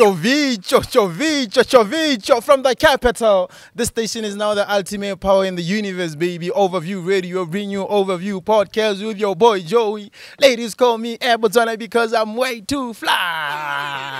Chovicho, Chovicho, Chovicho from the capital. This station is now the ultimate power in the universe, baby. Overview Radio, bring you Overview Podcast with your boy Joey. Ladies call me Abotana because I'm way too fly.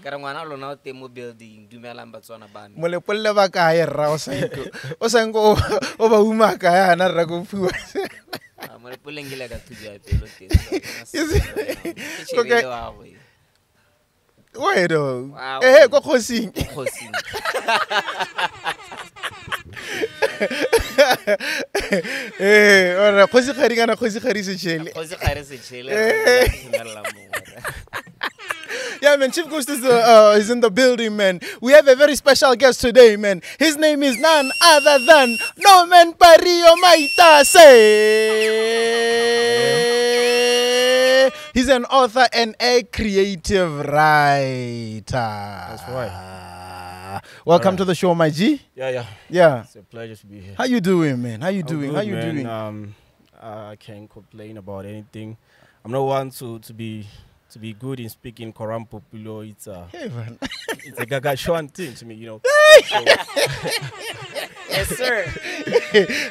ka re ngwana lona o teng mo building dumelang batswana bame molepolle ba kae rra o sanko o sanko o ba uma kae ana rra ko fiwa ah, molepolleng ke laka thuja pelo wena. Ehe ko kgosing. Ee ora kgosigadi kana kgosigadi setšhele yeah man chief ghost is the, uh, is in the building man we have a very special guest today man his name is none other than Norman Pario Maitase he's an author and a creative writer that's right. welcome to the show my G Yeah, yeah. yeah It's a pleasure to be here. how you doing man how you doing good, how you man. doing Um, I can't complain about anything. I'm not one to, to be to be good in speaking Koran Populo, It's a hey man it's a gagashuan thing to me, you know. Yes, sir.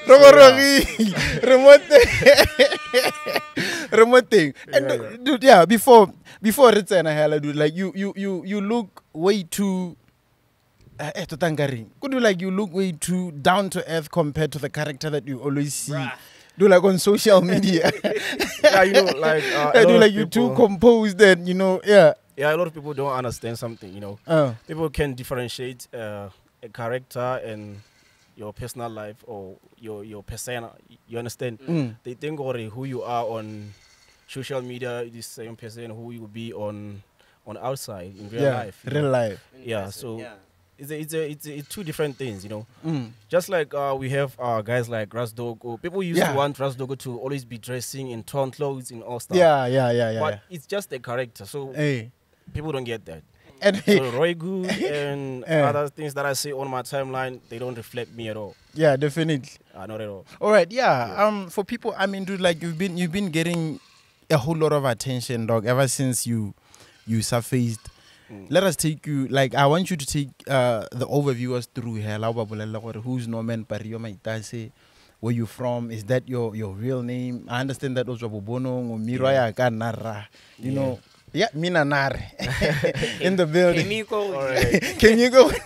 Romorogi, remote, remote thing. And Yeah, yeah. dude, yeah, before before it's an hella dude, like you you you you look way too. Uh, eh, nkare, could you like you look way too down to earth compared to the character that you always see, Bruh. Do like on social media. yeah, you know, like uh, a I do like you too people- composed and you know yeah. Yeah, a lot of people don't understand something. You know, Uh, people can differentiate uh, a character and your personal life or your your persona. You understand? mm, they think or who you are on social media is the same person who you will be on on outside in real yeah, life. you real know. life. Yeah, so Yeah. It's a, it's a, it's, a, it's two different things, you know. Mm. Just like uh, we have uh, guys like Rasdogo. People used Yeah. to want Rasdogo to always be dressing in torn clothes and all stuff. Yeah, yeah, yeah, yeah. But yeah. it's just a character, so Hey, people don't get that. and So Roy and Eh. other things that I see on my timeline, they don't reflect me at all. yeah, definitely. Uh, not at all. All right, yeah. Um, for people, I mean, dude, like you've been you've been getting a whole lot of attention, dog, ever since you you surfaced. Mm. Let us take you like I want you to take uh the overviewers through here. La ba bolela gore Who's Norman Pario Maitase? Where you from? Is that your your real name? I understand that also Bobono Miro ya ka nara. You know, yeah, mina nare in the building. Emi ko- Can you go?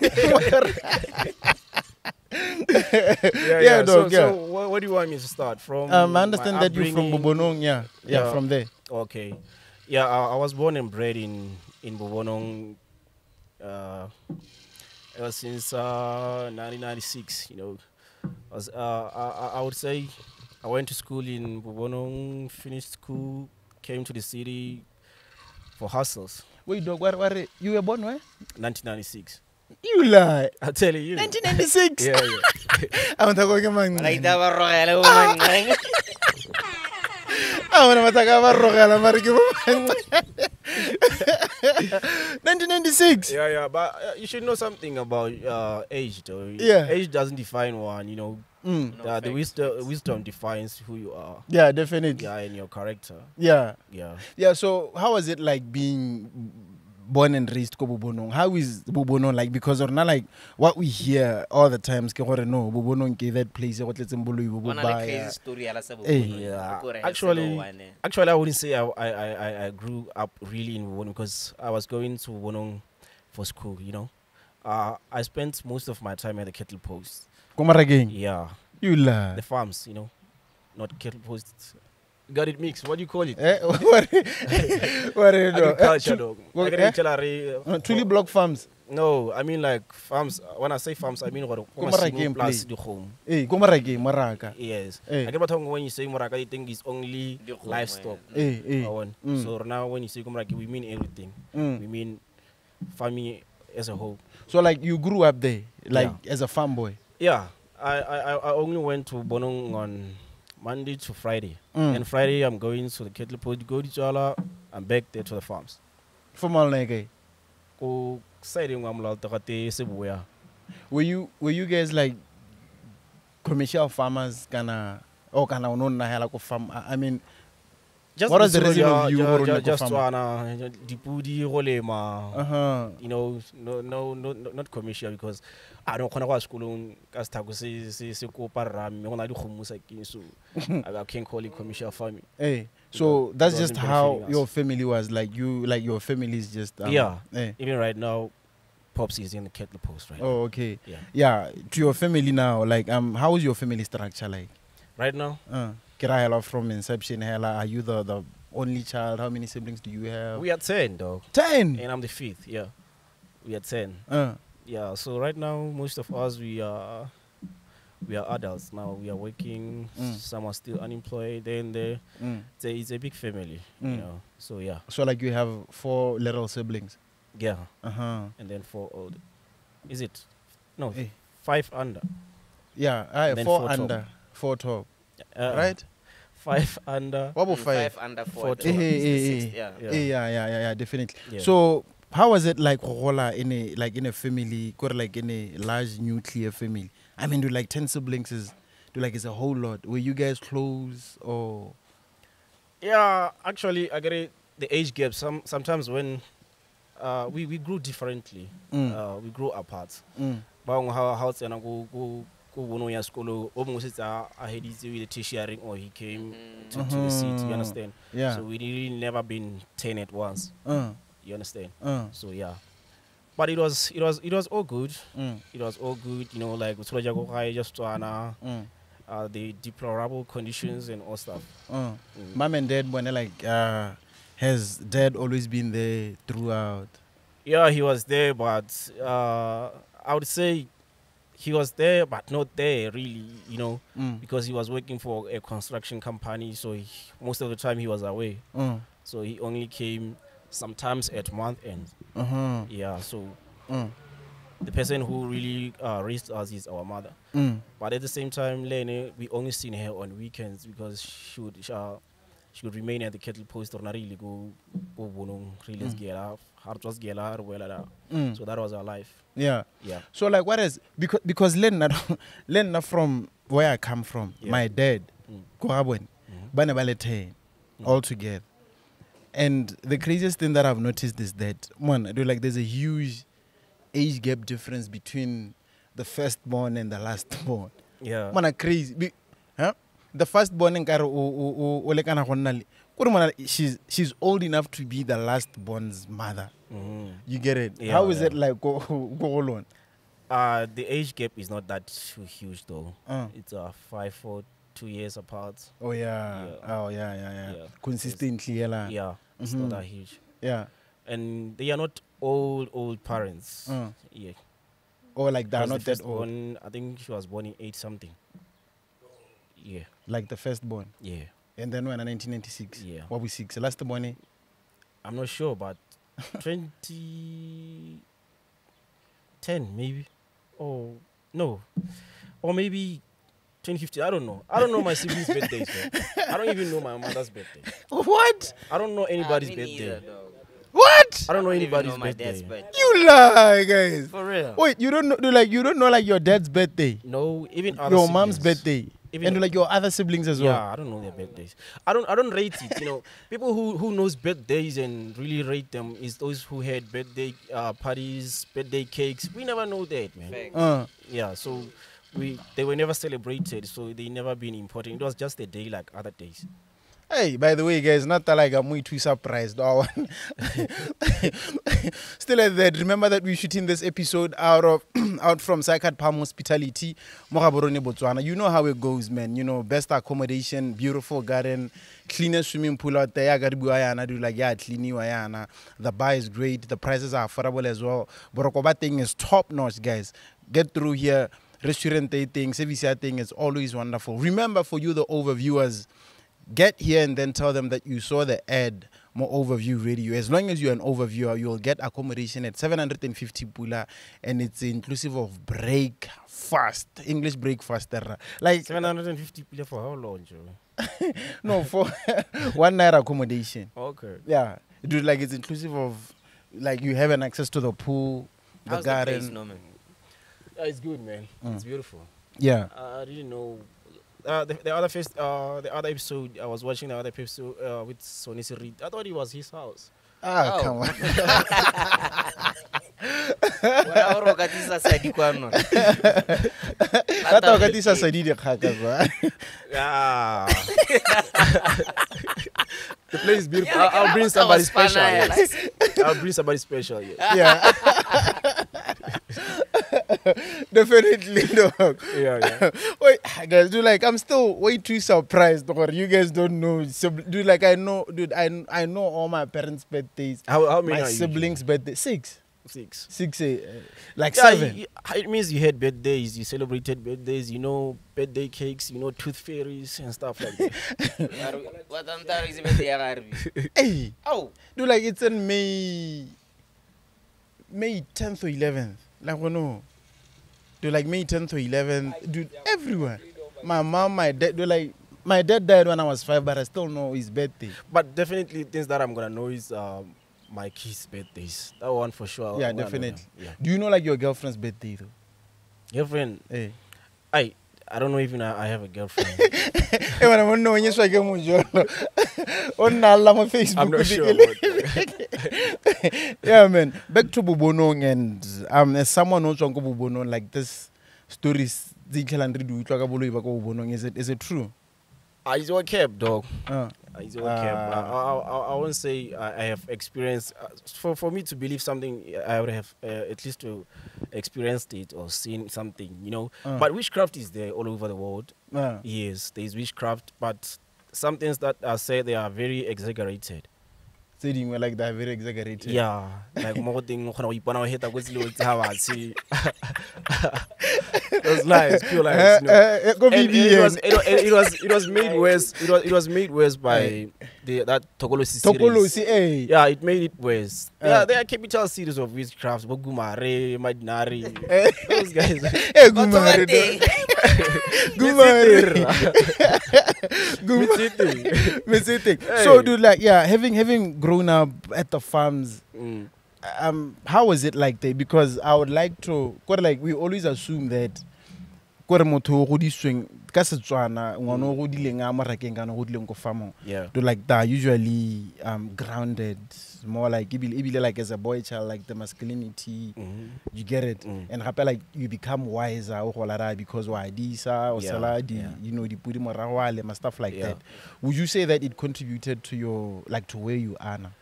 Yeah, Yeah, So, dog, yeah. so what, what do you want me to start from? um, I understand that you're from? Bobonong. Yeah, yeah, Yeah. from there. Okay. Yeah, I, I was born and bred in in Bobonong uh, ever since uh, 1996. You know, I, was, uh, I, I- I would say I went to school in Bobonong, finished school, came to the city for hustles. Wait, dog, where, what, you were born where? 1996. You lie. I tell you. 1996. Yeah, yeah. I'm want to go get my. Malaita ba rogela bo manqeng. I want to go get rogela mara ke bo 1996. yeah, yeah. But uh, you should know something about uh, age, though. Yeah. Age doesn't define one. You know, Mm. uh, the wisdom wisdom defines who you are. Yeah, definitely. Yeah, and your character. Yeah. Yeah. Yeah. So, how was it like being born and raised ko Bobonong? How is Bobonong like? Because or not like what we hear all the times. Ke gore no, Bobonong ke that place. e go tletseng boloi bo Eh, ha se Actually- Actually, I wouldn't say I, I, I, I- grew up really in bobonong because I was going to bobonong for school, you know. Uh, I spent most of my time at the kettle post. Ko Marakeng. Yeah. You la The farms, you know. Not kettle posts. Got it mixed. What do you call it? Eh, what? What? do you do? Agriculture, Eh, dog. what- eh? Agriculture, Uh, Tuli block farms. No, I mean like farms. When I say farms, I mean what? Plus the home. Eh, ko Maraka. Yes. Eh. I get what when you say Moraka, you think it's only livestock. Eh, eh. Mm. So now when you say Kumraki, we mean everything. Mm. We mean farming as a whole. So like you grew up there, like as a farm boy. Yeah, I, I, I I only went to Bonong on Monday to Friday. Mm. And Friday I'm going to the cattle pod, go to Jala, I'm back there to the farms. From Go Saturday ngam la takate Sibuya. were you were you guys like commercial farmers kana or kana unonna hela ko farm? I mean, Just What was the reason of you ja- ja- just wana dipudi rolema uh huh. you know no no no no- not commercial because I kgona go kwa sekolong ka sethako se kopa rami go na di kgomosa keng so I, can call it commercial farming Hey, so It that's just how us. your family was like. You like your family is just um, Yeah. hey. even right now pops is in the kettle post right. Oh, okay. yeah Yeah. To your family now, like um, how is your family structure like? right now Uh, Kira hela from inception hela. Are you the the only child? How many siblings do you have? we are 10 dog ten. and I'm the fifth yeah we are 10 Uh, yeah so right now most of us we are we are adults now we are working Mm. some are still unemployed then there mm. it's a, it's a big family Mm. you know so yeah So like you have four little siblings. yeah Uh huh. and then four old. Is it? No, Eh. five under. Yeah. I Then four, four top. under, four top. Uh, right. Five under. What about five? five? under Four four. to- It's the sixth, eh. yeah. Yeah. Yeah. yeah, yeah, yeah, yeah, definitely. Yeah. So how was it like Rola in a like in a family, or like in a large nuclear family? I mean, do like ten siblings is do like it's a whole lot. Were you guys close or? Yeah, actually, I get it. The age gap. Some sometimes when uh, we we grew differently. Mm. Uh, we grew apart. Mm. Bang how how tsena go go go bono ya sekolo O mongwe setse a heditse the tertiary or he came to, to the city. Mhm. You understand? Yeah. So we really never been ten at once. uh, You understand? uh, So yeah. But it was it was it was all good. mm, It was all good. You know, like uthola go gae just mm, uh, the deplorable conditions and all stuff. Mm. Mom and dad, when like, uh, has dad always been there throughout? Yeah, he was there, but uh, I would say he was there, but not there really, you know, Mm. because he was working for a construction company. So he, most of the time he was away. Uh, So he only came sometimes at month end. uh-huh. Yeah, so Uh, the person who really uh, raised us is our mother. mm. But at the same time, Lene, we only seen her on weekends because she would, she, uh, she would remain at the kettle post or not really go go bonong, really Mm. get up, hard get out, well, Mm. So that was our life. Yeah. Yeah. So like what is because because Lenna Lenna from where I come from, Yeah. my dad, Mm. Korabwen, bana ba le 10 Mm. all together. And the craziest thing that I've noticed is that one, I do like there's a huge age gap difference between the firstborn and the lastborn. Yeah. Mana crazy. Be, huh? The firstborn nkare karo o o o lekana go nna le- kore mona she's she's old enough to be the lastborn's mother. Mhm. You get it? Yeah, How is yeah. it like go go on? Uh, the age gap is not that too huge though. Uh. It's uh, five or two years apart. Oh yeah. Yeah. Oh yeah, yeah, yeah. Yeah. Consistently, yeah. yeah, it's Mhm. not that huge. Yeah. And they are not old, old parents. Uh. Yeah. Or like they're not the that old. Born, I think she was born in eight something. Yeah, Like the firstborn. yeah. And then when in 1996. Yeah. What we six? Last born. I'm not sure, but 2010 maybe. Oh no, or maybe 2015. I don't know. I don't know my siblings' birthdays. I don't even know my mother's birthday. What? I don't know anybody's me neither, birthday. dog. What? I don't know I don't even anybody's know my dad's birthday. birthday. You lie, guys. For real. Wait, you don't know like you don't know like your dad's birthday, No, even other your mom's birthday, Even- and like your other siblings as Yeah, well. I don't know their birthdays. I don't. I don't rate it. You know, people who who knows birthdays and really rate them is those who had birthday uh, parties, birthday cakes. We never know that, man. Uh, Yeah, so we they were never celebrated, so they never been important. It was just a day like other days. Hey, by the way, guys, not that like I'm way too surprised. Oh, Still at that, remember that we're shooting this episode out of out from Saikat Palm Hospitality, Mogaborone, Botswana. You know how it goes, man. You know, best accommodation, beautiful garden, cleanest swimming pool out there. i Agaribu ayana, do like yeah, clean. The bar is great, the prices are affordable as well. Borokoba thing is top notch, guys. Get through here. Restaurant thing, service thing is always wonderful. Remember, for you, the overviewers, get here and then tell them that you saw the ad more overview radio. As long as you're an overviewer, you'll get accommodation at 750 pula, and it's inclusive of break fast English breakfast. Like 750 pila for how long, no for one night accommodation. Okay. Yeah, dude, like it's inclusive of like you have an access to the pool, the How's the garden. place, Norman? Yeah, it's good, man. Mm. It's beautiful. Yeah. I didn't know. Uh, the, the other first, uh, the other episode I was watching the other episode uh, with Sonny Reed. I thought it was his house. Ah, Oh. come on. Wena o o katisa sadi kwa nona. Ka tao ka tisa sadi dikgaka kwa. Yeah. the place is beautiful. Yeah, I'll, I'll bring somebody special. Yes. I'll bring somebody special. Yes. yeah. Definitely, dog. Yeah, yeah. Wait, guys, do like I'm still way too surprised, or you guys don't know. Sib- Dude, like I know, dude, I I know all my parents' birthdays, How, how many my are you? siblings' birthday, six, Six. six, eh, uh, like Yeah, seven. you- you- it means you had birthdays, you celebrated birthdays, you know birthday cakes, you know tooth fairies and stuff like that. Wa tanta re itse birthday ya ga Harvey. Hey, oh, dude, like it's in May, May 10th or 11th. Like, Renault. know, like May 10th or 11th, dude, everywhere. My mom, my dad, dude, like my dad died when I was five, but I still know his birthday. but definitely things that I'm gonna know is um, my kids' birthdays. That one for sure. Yeah, I'm definitely. Yeah. Do you know like your girlfriend's birthday though? Girlfriend, Hey. I I don't know even I, I have a girlfriend. Eh bana monna o nyetswa ke mojolo. O nna alla mo Facebook. I'm not sure. yeah man, back to Bubonong and um as someone tswang ko Bubonong like this stories tse itlhelang re di utlwa ka boloi ba ko Bubonong is it is it true? Ah, it's all cap, dog. Uh, It's all cap. I. I, I, I won't say I, I have experienced. Uh, for for me to believe something, I would have uh, at least to experienced it or seen something, you know. Uh. But witchcraft is there all over the world. uh, Yes, there is witchcraft, but some things that are said they are very exaggerated. Tse dingwe like that very exaggerated. Yeah, like mo go teng o kgona go ipona o heta go tselo tse ha batse. Those lies, pure lies. Eh, eh, eh, go And it, was, it, was, it was it was made worse. It was it was made worse by the that Tokolosi series. Tokolosi eh. Yeah, it made it worse. Uh. Yeah, there are capital series of witchcraft. Bogumare, Mmadinare. Those guys. Batho ba gumare. teng. Gumare. Gumare. Metsete. Metsete. So, dude, like, yeah, having having grown up at the farms, Mm. um, how was it like there? Because I would like to, quite like, we always assume that, kore motho o godisitsweng ka Setswana, ngwana o godileng a marakeng kana godileng ko farmong. Yeah. Do like that usually um grounded more like ebile like as a boy child like the masculinity Mhm. you get it Mm. and hape like you become wiser o gola ra because wa disa o sala di you know dipudi morago a lema stuff like Yeah. that would you say that it contributed to your like to where you are now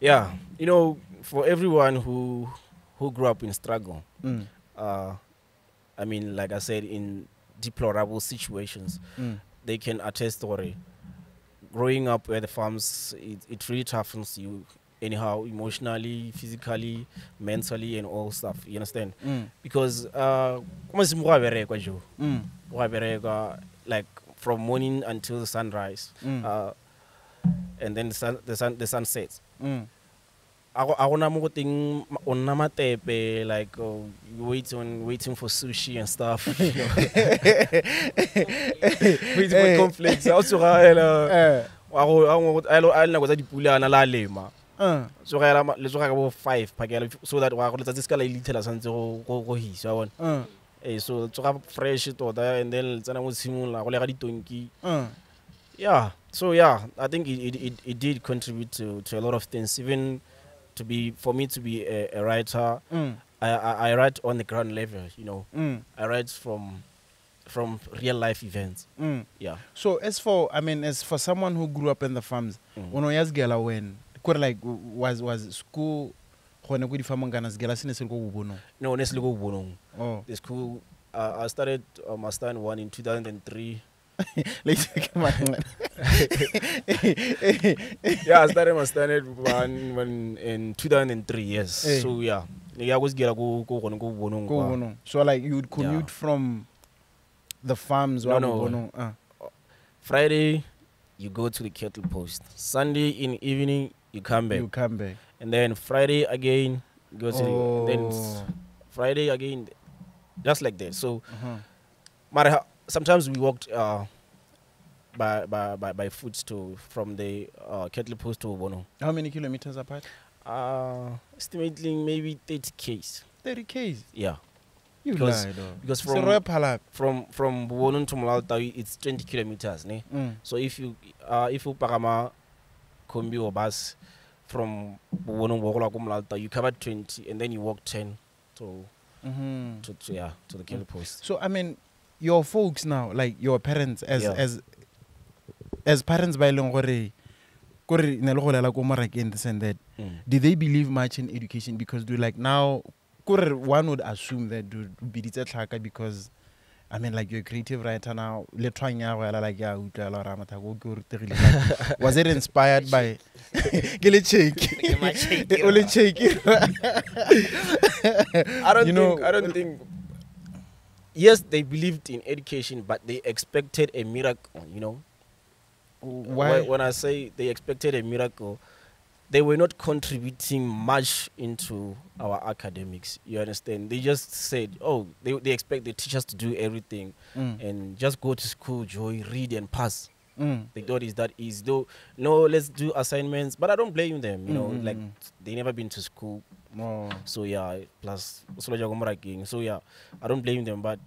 Yeah. You know, for everyone who who grew up in struggle, mm. uh, I mean, like I said, in deplorable situations, Mm. they can attest to it. Growing up where the farms, it, it really toughens you anyhow, emotionally, physically, mentally, and all stuff. You understand? Mm. Because uh, kuma se mo go a berekwa, Joe. Mm. Go a like from morning until the sunrise, Mm. uh, and then the sun, the sun, the sun sets. Mm. A gona mo go teng o nna matepe like uh, waiting waiting for sushi and stuff. You know. waiting for Eh. conflicts o Eh, a a a a le nako tsa dipulana la lema. Uh, tsoga hela le tsoga ka bo five phakela so that go letsatsi se ka la ilithela santse go hisa bone bona. Uh, eh so tsoga fresh tota and then le tsena mo tshimong la go le ga ditonki. Uh. yeah so yeah i think it, it, it, it did contribute to, to a lot of things. Even to be for me to be a, a writer Mm. I, I, I write on the ground level, you know. Mm. I write from from real life events. Mm. Yeah. So as for I mean, as for someone who grew up in the farms, Mm. girl when like was was school gone ko farm kana sigela sene se le ko bobonong No, honestly, go bonong. oh The school. Uh, I started uh, master stand one in 2003. Like ke mangana. yeah, I started my standard one when in 2003. Yes. Eh. So yeah, yeah, I was get go go go go bonong. ko kwa. bobonong so like you would commute Yeah. from the farms No, no. uh. Friday, you go to the kettle post. Sunday in evening, you come back. You come back. and then Friday again, go to the, then Oh. Friday again, just like that. So, matter how, sometimes we walked uh, by, by by by foot to from the uh, kettle post to Bono. How many kilometers apart? Uh, estimating maybe 30 k's. 30 k's. Yeah, You Because- lied, because from from from Bono to Mulalta it's 20 kilometers. Ne? Mm. So if you uh, if you pagama combi or bus from Bono to ko Malalta, you cover 20 and then you walk 10 to Mhm. to, to yeah to the kettle post. So I mean, your folks now, like your parents, as Yeah. as as parents by long gore, gore ne le go lela ko marakeng this and that. Mm. Did they believe much in education? Because do like now, one would assume that do biditse tlhaka because. I mean, like you're a creative writer now. Le trying ya go ela like ya utlwa la ra matha go ke o rutegile. Like, Was it inspired by? Shake. Ke ma shake. I don't You think I don't think. Yes, they believed in education, but they expected a miracle. You know, Why? When- I say they expected a miracle, they were not contributing much into our academics. You understand? They just said, "Oh, they they expect the teachers to do everything Mm. and just go to school, joy, read and pass." Mm. They thought it's that easy. Though, no, let's do assignments. But I don't blame them. You know, Mm, mm, like they never been to school. Oh. So yeah, plus Solo Jagomara King. So yeah, I don't blame them, but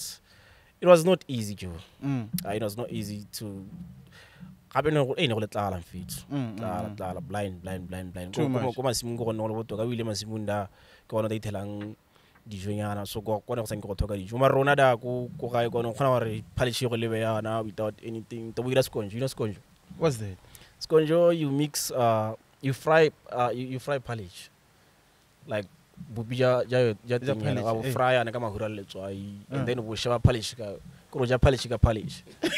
it was not easy, Joe. Mm. Uh, it was not easy to. gape go- eh, ne go le tlala Mm, mm, tlala mm. tlala blind blind blind blind Ko- masimong ke gone go le botoka o ile masimong da ke gona da ithelang dijonyana so ko kone go sanke ke go thoka dijo mara rona da ko gae kone kgona gore phališe go lebe yana without anything to bo ira sconjo you know sconjo What's that? sconjo you mix uh you fry uh you, you fry polish like bopi jayoa vufuraya ni ka eh. mafura letswai mm. and then vuxa va polish ka ku ja polish ka polish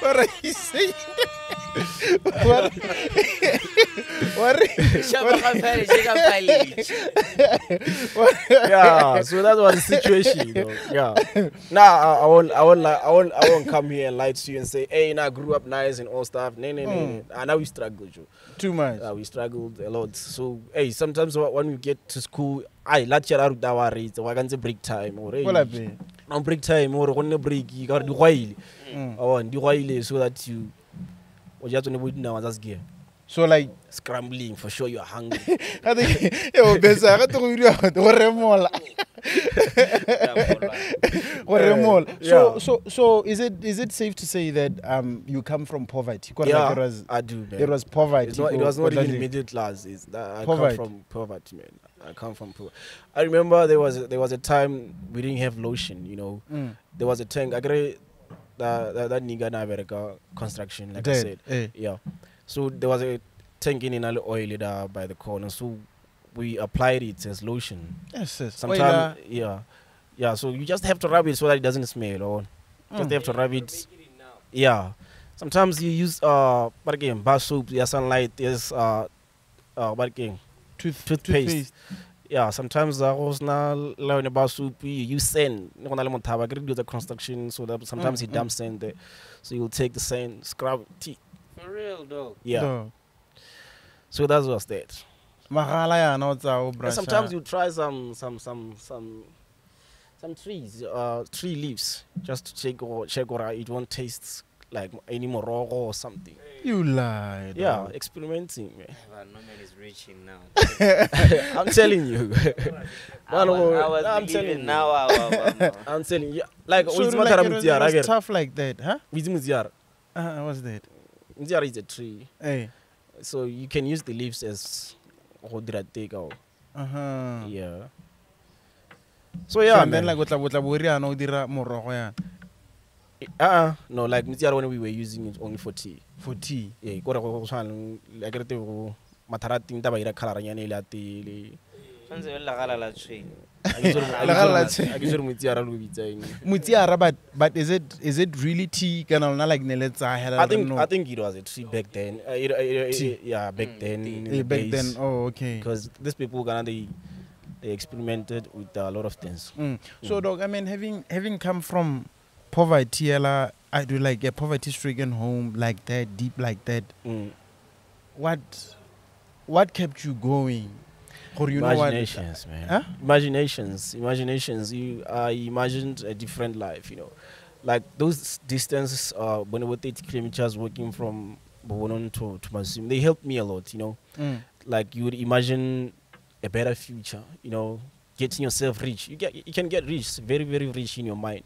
What are you saying? What? yeah, so that was the situation. You know? Yeah. Nah, I, I won't, I won't, I won't, I won't come here and lie to you and say, hey, I grew up nice and all stuff. Hmm. We Joe. Too much. Uh, we struggled a lot. So, hey, sometimes when we get to school, ai a ruta wa reetse wa ka break time on break time gore go nne break di gwaile hmm. oh, di gwaile so that you ja tsone bo So like, scrambling for sure you're hungry. I think yo besa ga to go dira go remola go remola. So so so is it is it safe to say that um you come from poverty? because yeah, like it was I do. Man. it was poverty. It's not, it was not even dlale. middle class. It's that I Poverty. come from poverty, man. I come from poor. I remember there was a, there was a time we didn't have lotion. You know, Mm. there was a tank. I agree. That that, that nigga na America construction, like Dead. I said, eh. yeah. So there was a tank in oil there by the corner. So we applied it as lotion. Yes, yes. Sometimes, yeah, yeah. So you just have to rub it so that it doesn't smell. Or just Mm. have to rub it. Yeah. Sometimes you use uh, what again? Bar soap. Yeah, sunlight. Yes. Uh, uh, what again? Tooth, Toothpaste. Yeah. Sometimes uh, was na learn bar soup. You use sand. No one element have. I do the construction. So that sometimes Mm, he dumps sand there. So you'll take the sand, scrub teeth. For real, dog. Yeah. Dog. So that's what's that. Magala yana o tsa o And sometimes you try some some some some some trees, uh, tree leaves, just to check or check or it won't taste like any more or something. you lie. Yeah, dog. experimenting. Man. But no man is reaching now. I'm telling you. I Man, was, I was I'm telling you. now. I I'm telling you. Like, So with like, Matara it was, it was tough like that, huh? With Mutiara. Uh, what's that? Mutiara is a tree. Hey. So you can use the leaves as Hodratego. Uh huh. Yeah. So yeah, So and then like what what bo tla bo re yana o dira morogo yana uh-uh. no, like Nziara when we were using it only for tea. for tea. Yeah, go go tshwana le ke re te go matharating taba ira khalara nyane ile atele. Tshwanetse be legala la tshwene. Legala la tshwene. a ke sure Mutiara lo bitseng. Mutiara, but but is it is it really tea? Kana lona like ne le tsa hela I think. I think it was a tree back then. Uh, it, it, it, yeah, back Mm, then. in the back days. then. Oh, okay. because these people Ghana they they experimented with a lot of things. Mm. So, dog, I mean, having having come from poverty ela i do like a poverty stricken home like that deep like that Mm. what what kept you going or you know what imaginations, man. Huh? Imaginations, imaginations. You, I imagined a different life. You know, like those distances. Uh, when I was 30 kilometers walking from Bobonong to to Masum, they helped me a lot. You know, Mm. like you would imagine a better future. You know, getting yourself rich. You get, you can get rich, very, very rich in your mind.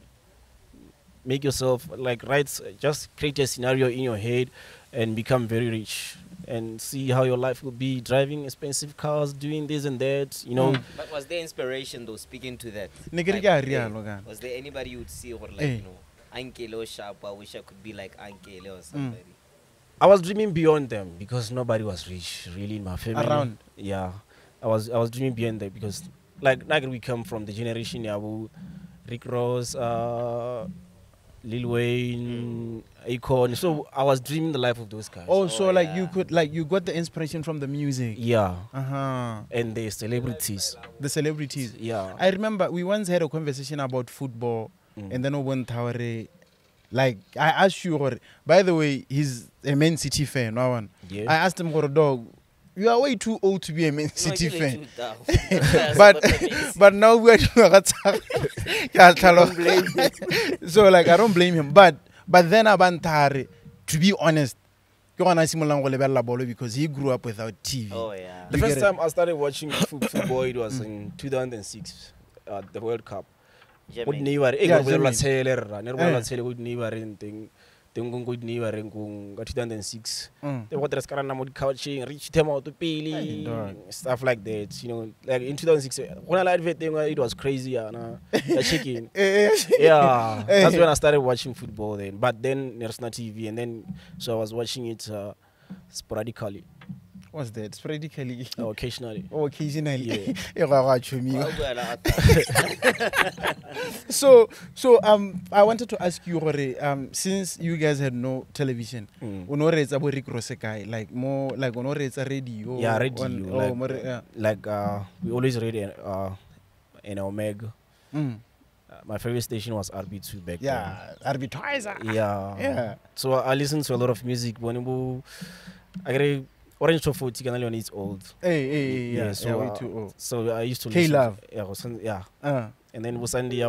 Make yourself like write, just create a scenario in your head, and become very rich. And see how your life will be driving expensive cars, doing this and that. You know, Mm. But was there inspiration though, speaking to that? Ne Like, ke a eh, rialo kana. Was there anybody you would see or like, Eh. you know, Ankele or Sharp, I wish I could be like Ankele Mm. or somebody? I was dreaming beyond them because nobody was rich really in my family. Around. Yeah, I was I was dreaming beyond them because like like we come from the generation Yabu, Rick Ross, uh, Lil Wayne, Akon. So I was dreaming the life of those guys. Oh, so Oh, like you could like you got the inspiration from the music. Yeah, Uh-huh. and the celebrities. The celebrities. Yeah. I remember we once had a conversation about football Mm. and then Owen Taware like I asked you by the way, he's a Man City fan, no one. Yeah. I asked him, for a dog, you are way too old to be a Man City No, fan. but but now we are so like I don't blame him. But but then abantare to be honest ke gona a simololang go lebelela because he grew up without TV Oh yeah. the You first time it? I started watching fo- football, it was in 2006, uh, the World Cup. Yeah, yeah, yeah, yeah, Yeah, tenkongkodi ne ba reng kong ka 2006 mm. te go tere se kana mo di-coucheng re itšhithe maoto pele stuff like that you know like in 2006 go na le advert engwe it was crazy yana ya chicken. Eh, eh. Yeah eh. that's when i started watching football then but then ne re sena t v and then so i was watching it uh, sporadically. What's that sporadically uh, occasionally oh, occasionally Yeah. Go a go a tšhomiwa. Wa bua la ata. so so um i wanted to ask you um since you guys had no television Mm. o ne o reetsa bo Rick Ross kae like mo like o reetsa radio yeah on- radio oh, like, mo re- yeah. like uh, we always read uh, in omega Mm. uh, my favorite station was rb2 back yeah then yeah yeah So I listen to a lot of music. When I Orange Top 40 kana only it's old. hey hey hey, yeah, so yeah, way uh, too old So I used to listen. Love. Yeah, yeah. uh And then busandi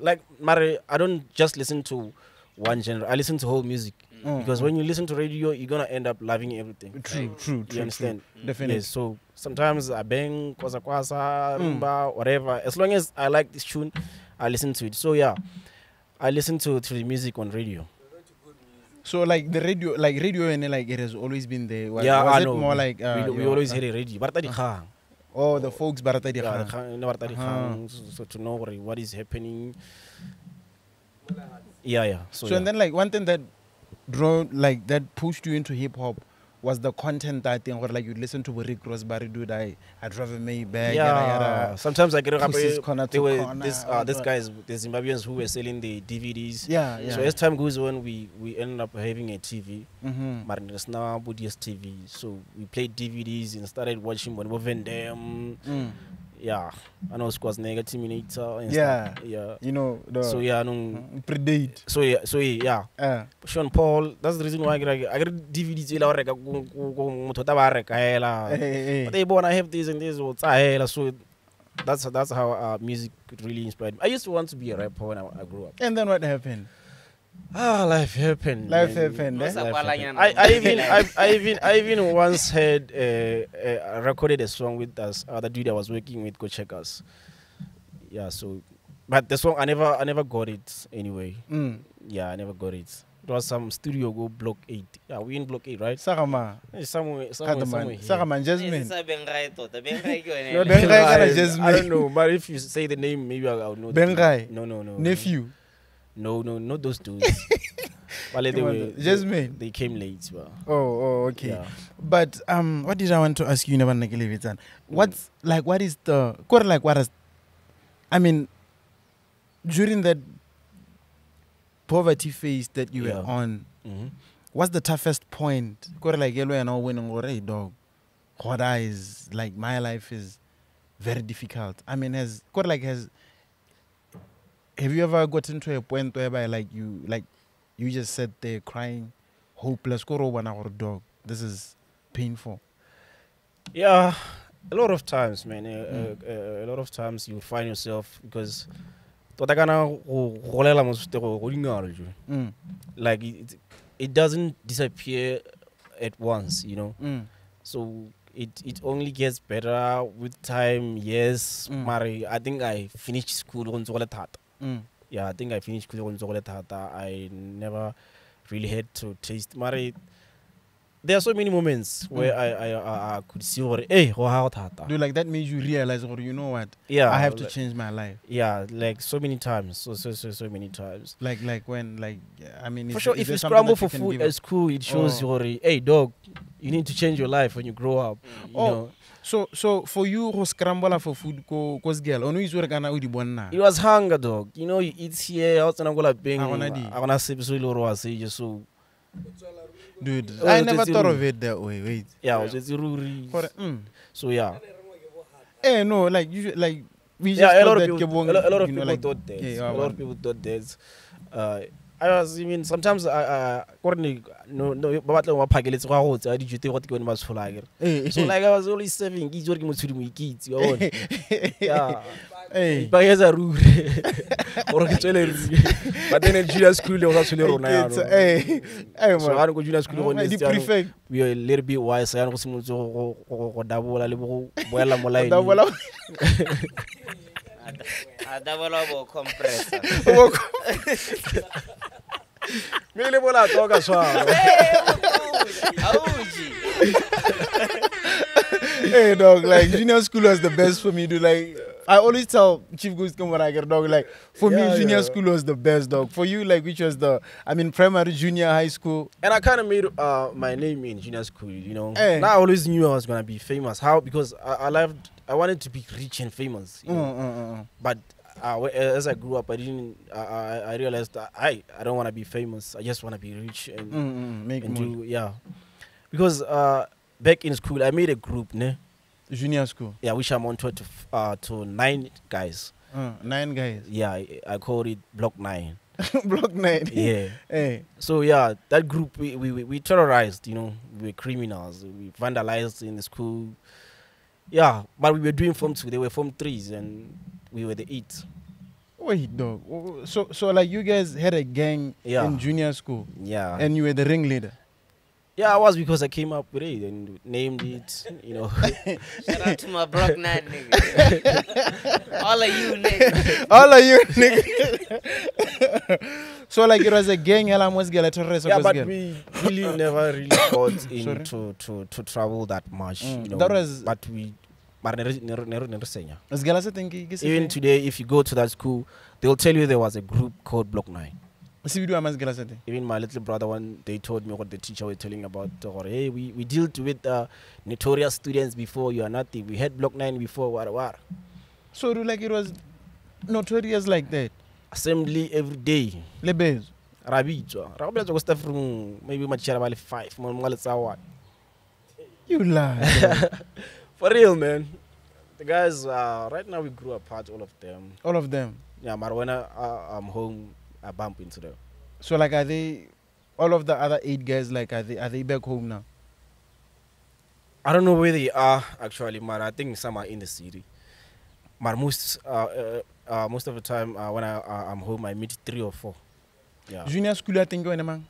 like Mare. I don't just listen to one genre. I listen to whole music mm, because mm. when you listen to radio, you're gonna end up loving everything. true like, true true You understand? true. definitely Yes. So sometimes I bang kwasa kwasa, Mm. rumba, whatever. As long as I like this tune, I listen to it. So yeah, I listen to to the music on radio. So like the radio like radio and like it has always been there was, yeah, was I it know. more like uh, we, we always uh, hear it radio. But dikgang. oh the folks barata di Yeah, kgang. dikgang- ne ba rata Uh-huh. dikgang, so, to know what is happening. Yeah, yeah. So, so yeah. and then like one thing that draw like that pushed you into hip hop was the content that thing or like you listen to Rick Ross Barry dude I I drive a Maybach yeah, yada, yada. sometimes I get up. corner to were corner, this uh, this guys, the Zimbabweans who were selling the DVDs. yeah yeah So as time goes on, we we ended up having a TV. mm-hmm. But it's now Buddhist TV. So we played DVDs and started watching when we them. mm. Yeah, I know Schwarzenegger, Terminator. And Yeah. stuff. yeah. you know the So yeah, no mm, predate So yeah, so yeah. uh, Sean Paul, that's the reason why I get I get DVD tsela reka ko motho ta ba reka hela. But they born I have this and this what's hela so that's that's how uh, music really inspired me. I used to want to be a rapper when I, I grew up. and then what happened Ah, life happened. Life man. happened, eh? Life happened. I, I even I, I even I even once had uh, uh, recorded a song with us uh, the dude I was working with go check us. Yeah, so but the song I never I never got it anyway. mm. Yeah, I never got it. It was some studio go block eight. Yeah, we in block eight, right? Sarama. Somewhere, somewhere, somewhere Eh, Jasmine I, don't know, but if you say the name, maybe I'll know. Bengai? No, no, no. nephew No, no, not those dudes. well, they were Jasmine? They, they came late, but oh oh okay yeah. But um, what did I want to ask you? Never Nakelevitan. What's like? What is the core? Like what is? I mean, during that poverty phase that you Yeah. were on, hmm what's the toughest point? Core like yellow and all winning hey dog. What is like my life is very difficult. I mean, has core like has have you ever gotten to a point whereby like you like you just sat there crying, hopeless? Koro wana gore, dog, this is painful. Yeah, a lot of times, man. Uh, Mm. uh, uh, a lot of times you find yourself because tota kana go golela mo setego go dingalo jo. Mm. like it, it doesn't disappear at once, you know. Mm. So it it only gets better with time. Yes, Mm. Mari. I think I finished school on Tata. Mm. Yeah, I think I finished Tata. I never really had to taste Mari. There are so many moments where Mm. I, I I I could see what hey go how Tata. Do like that made you realize, or you know what? Yeah, I have to change my life. Yeah, like so many times, so so so so many times. Like like when like I mean, For sure, if you scramble that you for food at school, it shows Oh. your hey dog, you need to change your life when you grow up. You Oh. know, So so for you who scramble for food ko ko girl, ono is kana o di bonna. it was hunger, dog. You know, you eat here, out and go being. Ha gona di. I wanna sip so little was just so Dude, Oh, I never thought of it that way. Wait. yeah, ruri. Mm. So yeah, Eh no, like you like we just yeah, a lot of people, a lot, a lot of know, people like, thought that. yeah, a lot of people thought that. Uh, I was, I mean, sometimes uh, uh, ba batla ba phakeletse go a go ke bone so like i was always ke itse gore ke motshodi moikitse wa ke tswele junior school le go sa rona junior school wise go go dabola le go boela mo line a bo compressor. me le bola toka swara auji hey dog, like junior school was the best for me. To like, I always tell Chief Goose Kamarager, dog, like for Yeah, me, junior yeah. school was the best, dog. For you, like, which was the, I mean, primary, junior, high school. and I kind of made uh, my name in junior school you know Eh. now I always knew I was gonna be famous how because I, I loved I wanted to be rich and famous you Mm, know? mm, mm, mm. but uh, as I grew up I didn't I, I, realized that I I don't want to be famous I just want to be rich and Mm, mm, mm. Make and money. do yeah because uh back in school i made a group ne Junior school. yeah which amounted to f- uh to nine guys Uh, nine guys. yeah i, I called it block nine Block nine. yeah Hey. so yeah that group we, we we- we terrorized you know we were criminals we vandalized in the school yeah but we were doing form two they were form threes and we were the eight Wait, dog. So, so like you guys had a gang Yeah. in junior school, yeah and you were the ringleader. yeah i was because i came up with it and named it you know shout out to my block nine nigga all of you nigga All of you, nigga. so like it was a gang. Hela mos gela terrorist. yeah, was but we really never really got Sorry? into to, to travel that much. Mm, You know, that was- but we. But never- never- never- never senya. Was gela se thinking. Even today, if you go to that school, they'll tell you there was a group called Block Nine. See video amas gela se Even my little brother, one they told me what the teacher was telling about. uh, hey, we we dealt with uh, notorious students before. You are nothing. We had Block Nine before. war, war. So do like it was notorious like that. Assembly every day. Lebez. Maybe? You lie. For real, man. The guys, uh, right now we grew apart, all of them. All of them. Yeah, but when I, uh, I'm home, I bump into them. So like are they all of the other eight guys like are they are they back home now? I don't know where they are actually, but I think some are in the city. But most, uh, uh, uh, most of the time uh, when I, uh, I'm home, I meet three or four. Yeah. Junior school I think wena mang.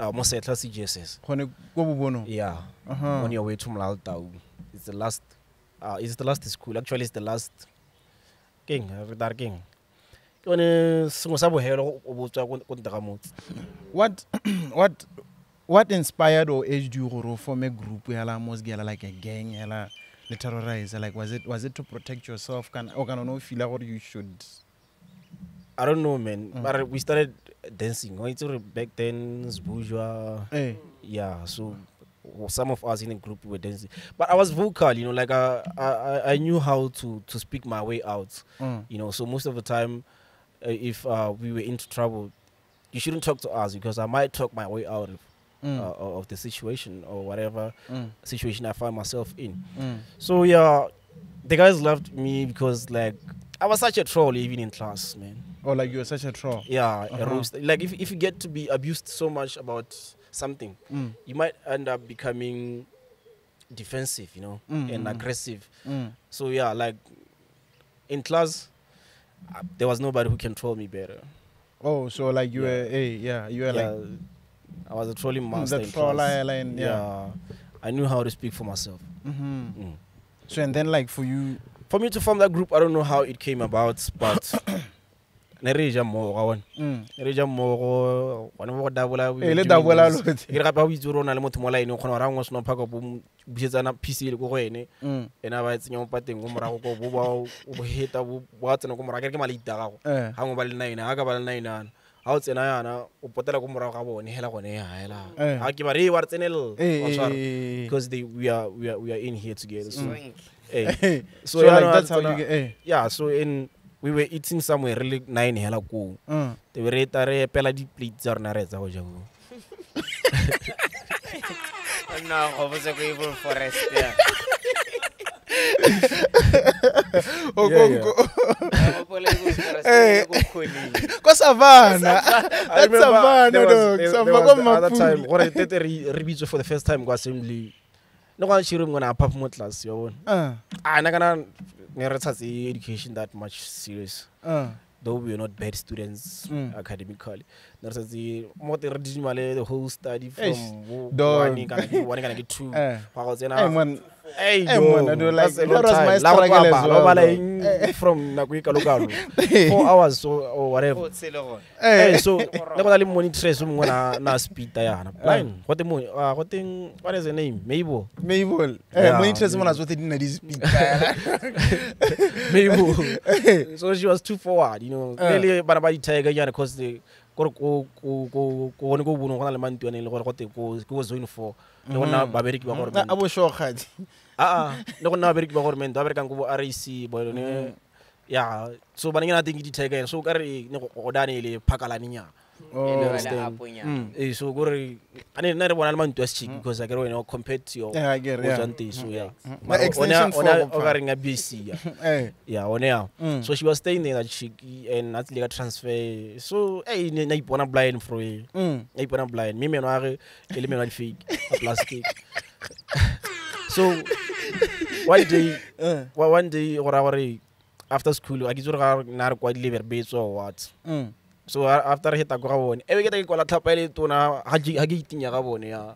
Uh, most at class CGSS. Khone. Yeah. Uh-huh. On your way to Mlaltau. It's the last, uh, it's the last school. Actually, it's the last king, retar king. Ke one sengwe sa bohelo o botswa ko ntle ga motse. What what what inspired or aged you gore form a group yala mos yala like a gang yala le terrorize like was it was it to protect yourself o or can no feel gore you should I don't know, man. Mm. But we started dancing. o itse gore back then, bourgeois. hey. Yeah, so some of us in the group were dancing. But I was vocal, you know, like I, I, I- knew how to, to speak my way out, mm. you know. So most of the time, uh, if uh, we were into trouble, you shouldn't talk to us because I might talk my way out of, Mm. uh, of the situation or whatever Mm. situation I find myself in. Mm. So yeah, the guys loved me because like I was such a troll even in class, man. Or like you were such a troll. yeah a Uh-huh. roaster like if, if you get to be abused so much about something Mm. you might end up becoming defensive you know Mm, and mm, aggressive Mm. so yeah like in class uh, there was nobody who can troll me better Oh, so like you Yeah. were, hey, yeah, you were yeah, like i was a trolling master the in troller line, yeah. yeah i knew how to speak for myself hmm Mm. So and then like for you, for me to form that group i don't know how it came about but ne re ja mmogo ga bone mm. ne re ja mmogo gone bo go dabola we Eh, dabola ke re gape ga o itse gore o na le motho mo line kgona gore a ngwe seno phaka bo busetsana piece le ko go ene mm. ene a ba e tsenya mo pateng ko morago ko bo bo heta bo a tsena ko morago ke re ke maleita a gago Eh. ga ngwe ba le nine ga ka ba le nine ana ga o tsena yana o potela ko morago ga bone hela gone ya hela Eh. ga ke ba re wa re tsenelela Eh, eh, eh, eh. because they we are we are we are in here together so mm. eh Eh. So, so, yeah, like that's how you get. Eh. yeah so in we were eating somewhere re le nine hela koo. Te re ta re epela di-plate tsa rona re etsa go ja koo no kwa savannagore tete re bitswe for the first time kwa assembly. Le go a ah, na a phapa mo tlase ya bone a kana never the education that much serious. Uh. Though we are not bad students mm. academically. Never touch the more the original the whole study from one, e one, one, one, two. Uh. Hey, hey, man, do from nakuika local, four hours so, or whatever. hey, so never dali na le monitress o mongwe What the money? Uh, what thing? What is the name? Mabel. Speed tayana. Mabel. so she was too forward, you know. Uh. Really, but about because gore ko gone ko bonong go na le mantwane le gore gote ke go zone four. Le go nna babereki mm. ba gore aa le go nna babereki ba gore mente ba berekang ko bo r a c boyone mm. ya so baneng na teng ke di-tiger so kare ka re ne godane le phakalaneng yana E le Oh. Mm. eh so gore ane na re bona le mantu a chick because I get know compared to your Yeah, I get yeah. so yeah extension ya BC Eh. yeah one ya Mm. so she was staying there that chick and at like ka transfer so hey na ipona blind for e Mm. na ipona blind me meno are re e le meno a di-fake a plastic so one day uh. one day gore gore after school a ke itse gore ga na re kwa dileberbetso or what Mm. So after heta ko ga bone e be ke ta ke kwala tlhapa e le tona ga ke ga ke itinya ga bone ya.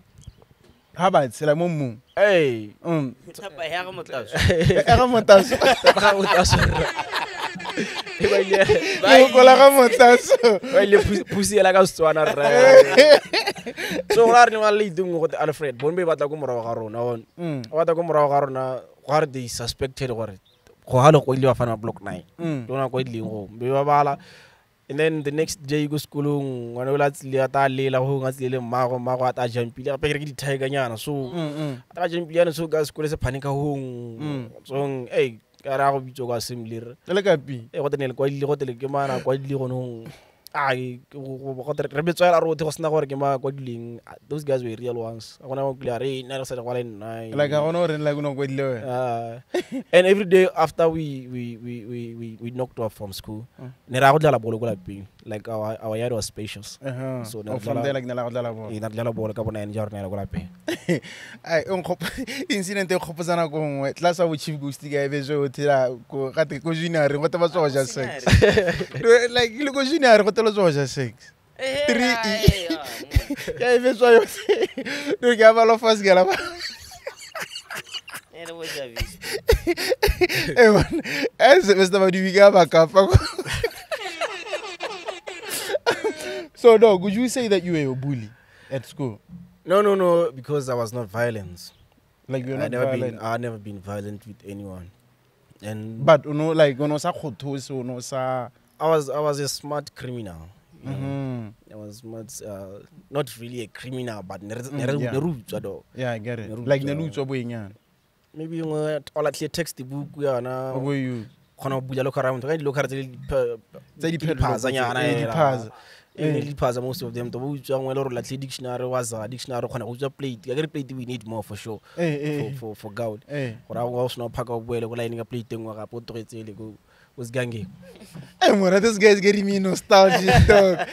Ha ba tsela mo mmung. Mm. Ya ga motlaso. E ga ga e ba ga ba pusi ela ka setswana rra so go ra re ne ga le iteng gote alfred? Bone be batla ko morago ga rona one. Mm. o batla ko morago ga rona go are they suspected gore go ga le go ile ba fana block 9 Mm. le ona kwa ileng go be ba bala and then the next day ko sekolong ngwana o a a ta lela go nga tsile le mmago mmago a ta jampile gape ke re ke di-tiger so a ta jampile yana so ka sekolo se phane ka Mm. song ei ka ra a go bitso kwa assembly re Le ka pi. e go tene le kwadile go tele ke mana kwadile gone hong ai ya re go sena gore ke ma kwadileng Ah, those guys were real ones gona kile a re nna re sa di kwala nna Like ga gona re no go dile. Uh, and every day after we we we we we, we knocked off from school, Mm. ne ra go dlala bolo ko lapeng like our our yard was spacious. Uh -huh. So bo. Ina dala bo ka bona enjoy incident e khopozana go ngwe tla sa bo chief gusti ga ebe jo tira go gate go junior go ja sex. Like ile go junior go tla so ja sex. 3 ka ebe so ke ba lo fast gala ba. Era o Javis. So, dog, would you say that you were a bully at school? No, no, no, because I was not violent. Like you're not I never violent. I've never been violent with anyone. And but you know, like you know. I was I was a smart criminal. Mm-hmm. I was much, uh, not really a criminal, but mm-hmm. yeah. yeah, I get it. Like, Nerutwa. Like nerutwa boy Maybe all at least text the book yeah na. Where you? Kona buja look around. Kani look around the the the the the the the the the di phaza most of them to bo utswa ngwe le gore latlhile dictionary wa za dictionary o kgona go utswa plate ka kere plate we need more for sure. Eh for, eh. for, for gout. Eh. gore ga o sena o phaka o boele ko line ka plate gape o togetsele ko was Gangi. Hey, Mora, this guy's getting me nostalgic, dog.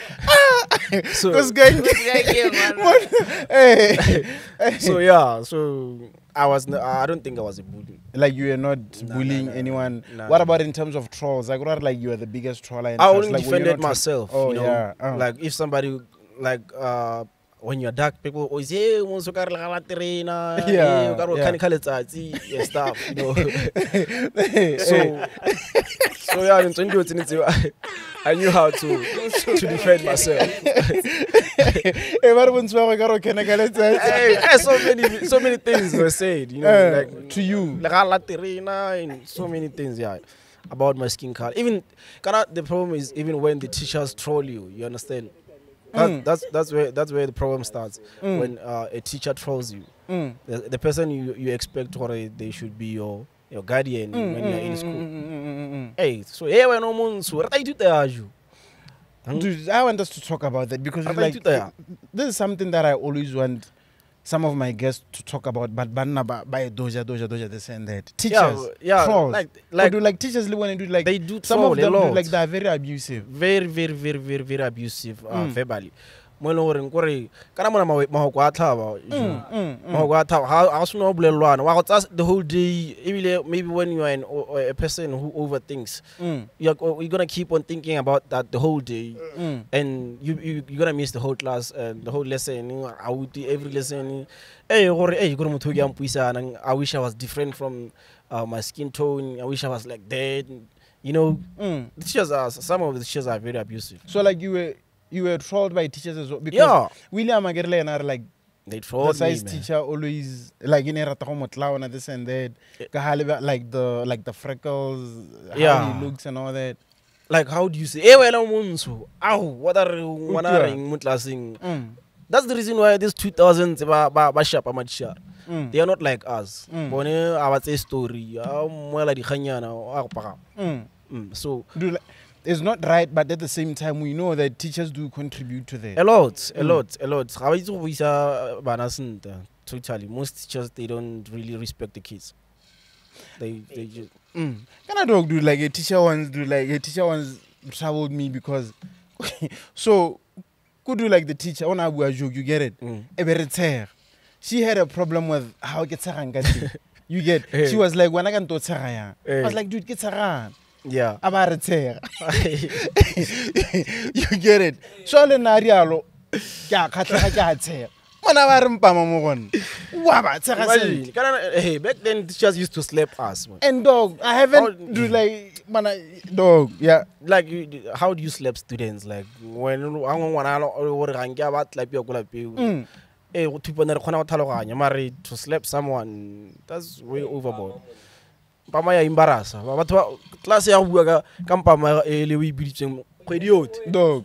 So- Because gang, Yeah, hey, so yeah, so I was. I don't think I was a bully. like you were not Nah, bullying nah, nah, anyone. what about in terms of trolls? Like, what like you are the biggest troller? In I only like, you defended myself. Oh you know? yeah, uh. Like if somebody like uh when you're dark, people always hey, once o got a le gala terena, Yeah, eh, yeah. letsatsi and stuff, you know. So so yeah, in 2022, I, I knew how to to defend myself. hey, what happens when ka got o kind of letsatsi? hey, hey, so many so many things were said, you know, Eh, like to you. like I terena and so many things, yeah, about my skin color. Even the problem is even when the teachers troll you, you understand. That, Mm. That's that's where that's where the problem starts. mm. When uh, a teacher trolls you, Mm. the, the person you, you expect or they should be your your guardian Mm, when mm, you're in mm, school. mm, Hey, so hey, when no what do there, you? Dude, I want us to talk about that because I like this is something that I always want some of my guests to talk about. But banna ba by doja doja doja this and that. Teachers, yeah, yeah trolls. like- Like, do like teachers live when they do like They do some of them do, like they are very abusive. very very very very very abusive uh, Mm. verbally mo e leng goreng kore kana mona mahoko a tlhaba Mm, mm, mm. mahoko a tlhaba ga ga sena go bolelelwana wa go tsaya the whole day ebile maybe when you are an, o- o- a person who overthinks Mm, you're, you're gonna keep on thinking about that the whole day. Mm. and you, you you're gonna miss the whole class and the whole lesson out every lesson. Eh gore eh gore motho o ke a mpuisana i wish i was different from uh, my skin tone. I wish i was like that you know? Mm. the teachers are some of the teachers are very abusive. So like you were you were trolled by teachers as well because yeah William Agerle and are like they the trolled me science teacher always like in rata go motlaona this and that ka ha le ba- like the like the freckles how Yeah. he looks and all that like how do you say eh wena munsu? au what are one are reng mo tlaseng mm. that's the reason why these 2000s ba ba ba shapa matshara Mm. they are not like us Mm. bone ba tse story a moela dikganyana a go pagama Mm. Mm, so Do like, it's not right but at the same time we know that teachers do contribute to that. A lot a Mm. lot a lot. Ga ba itse go buisa bana sentle totally. Most teachers they don't really respect the kids. They they just mm. can I dog do like a teacher once do like a teacher once troubled me because so could do like the teacher on bua joke you get it? Mm. e be re tshega. She had a problem with how ke tshegang ka teng. You get hey. she was like wena ka nto tshega yang? I was like dude ke tshegang yeah a ba re tshega you get it so le nna rialo ke a kgatlhega ke a tshega bona ba re mpama mo gone wa ba tshega sentle Imagine, kana- hey, back then teachers used to slap us man. and dog i haven't How- do like mana dog yeah like you, how do you slap students like when a ngwe ngwana gore ga nke a ba tlapia ko lapeng mm. eh go thupana re kgona go tlhaloganya mare to slap someone that's way overboard mpama ya imbarasa. Ba- batho ba class ya go bua ka ka mpama e le o e biditseng kgwedi yote dog.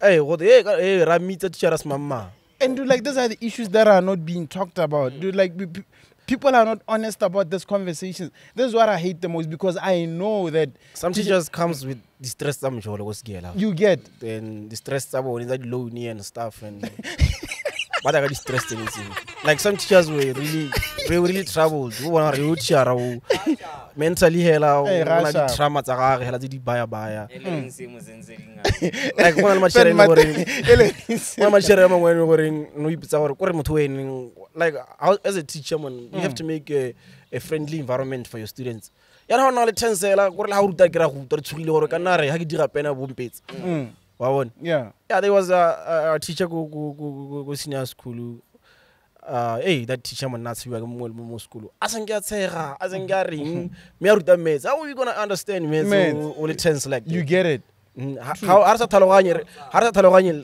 Eh gote eh ka- eh ra mmitsa teacher a semamang and dude like those are the issues that are not being talked about. Dude like pe- pe- people are not honest about this conversations. This is what i hate the most because i know that some teachers comes with distress tsa mojolo go sekela you get. Then the stress tsa bone tsa di-loany and stuff and ba I ka di-stress tse like some teachers were really they were really troubled. O bona really o mentally hela o na Rasha. di-trauma tsa gage hela tse di baya-baya. E dingata like go na le matšhere Pen gore mate- ele- go na le matšhere a mangwe e leng gore no ipitsa gore kore motho weneng like how, as a teacher man you have to make a, a friendly environment for your students. Yana ga o na le tensela kore le ga o ruta ke ra go ruta re tshogile gore ka nna re ga ke dira pena bompetse Mm, wa bone yeah. Yeah there was a, a, a teacher ku senior school. Uh hey that teacher manatsi wa mo school. A seng ke a tshega a seng ke a reng? Me a ruta maths. How are you gonna understand maths o- le tense like you get it. Mm, ha- ha re sa tlhaloganye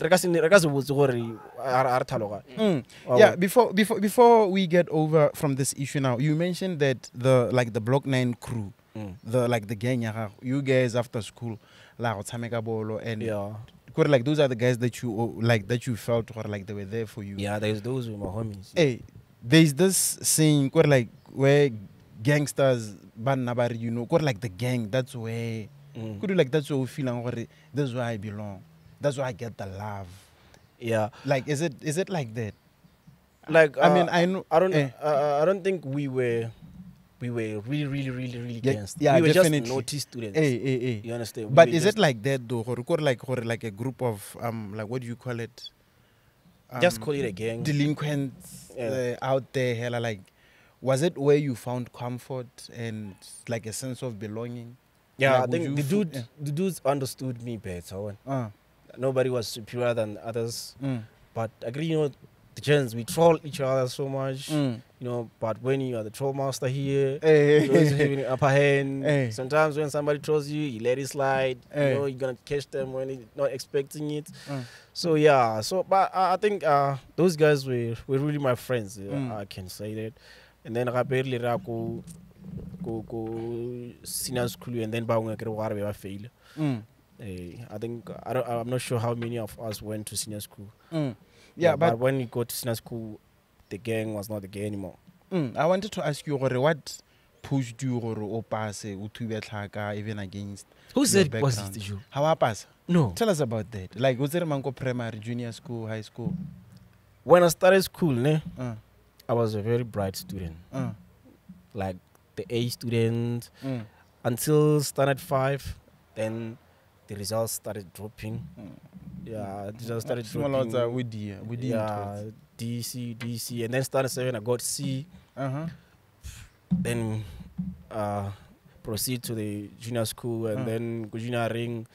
re- ka se se botse gore ga re- ha tlhaloganye Mm. Yeah, before before before we get over from this issue now, you mentioned that the like the Block Nine crew, Mm. the like the gang, ya gago, you guys after school, like go tshameka bolo and yeah kore, like those are the guys that you like that you felt or like they were there for you. yeah there's those were my homies Hey, there's this saying kore, like where gangsters banna ba you know, kore, like the gang, that's where Mm. could you like that's where we feel like this is where I belong. That's where I get the love. yeah Like is it is it like that? like I mean uh, I know I don't eh. uh, I don't think we were we were really, really, really, really Yeah, against. yeah, we were definitely. just naughty students. Hey, hey, hey. You understand? We But is it like that though? Or like or like a group of um like what do you call it? just Um, call it a gang? delinquents Yeah. uh, out there. Hella like, was it where you found comfort and like a sense of belonging? yeah, like, I think the dude, yeah. the dudes understood me better. Uh, Nobody was superior than others. mm, But I agree, you know, the gens we troll each other so much. mm. You know, but when you are the troll master here, Hey, you always having an upper hand. Hey. Sometimes when somebody trolls you, you let it slide. Hey. You know, you're gonna catch them when you're not expecting it. Mm. So yeah, so but I I think uh, those guys were were really my friends. uh, Mm. I can say that. And then rapidly ra go go go senior school and then bangwe ke re wa re ba fail. Mm, Eh, I think I don't, I'm not sure how many of us went to senior school. mm. Yeah, but but, when you go to senior school, the gang was not the gang anymore. Mm, I wanted to ask you, gore, what pushed you gore o pass o thube tlhaka even against Who said was it you? How I pass? No. Tell us about that. Like, was there manko primary, junior school, high school? When I started school, ne, Uh, I was a very bright student, uh, like the A student mm, until standard five. Then the results started dropping. Mm. Yeah, just results started Small odds are dropping. with the with the Yeah, DC, DC, and then started seven I got C. Uh huh. Then uh, proceed to the junior school and Mm. then go junior ring.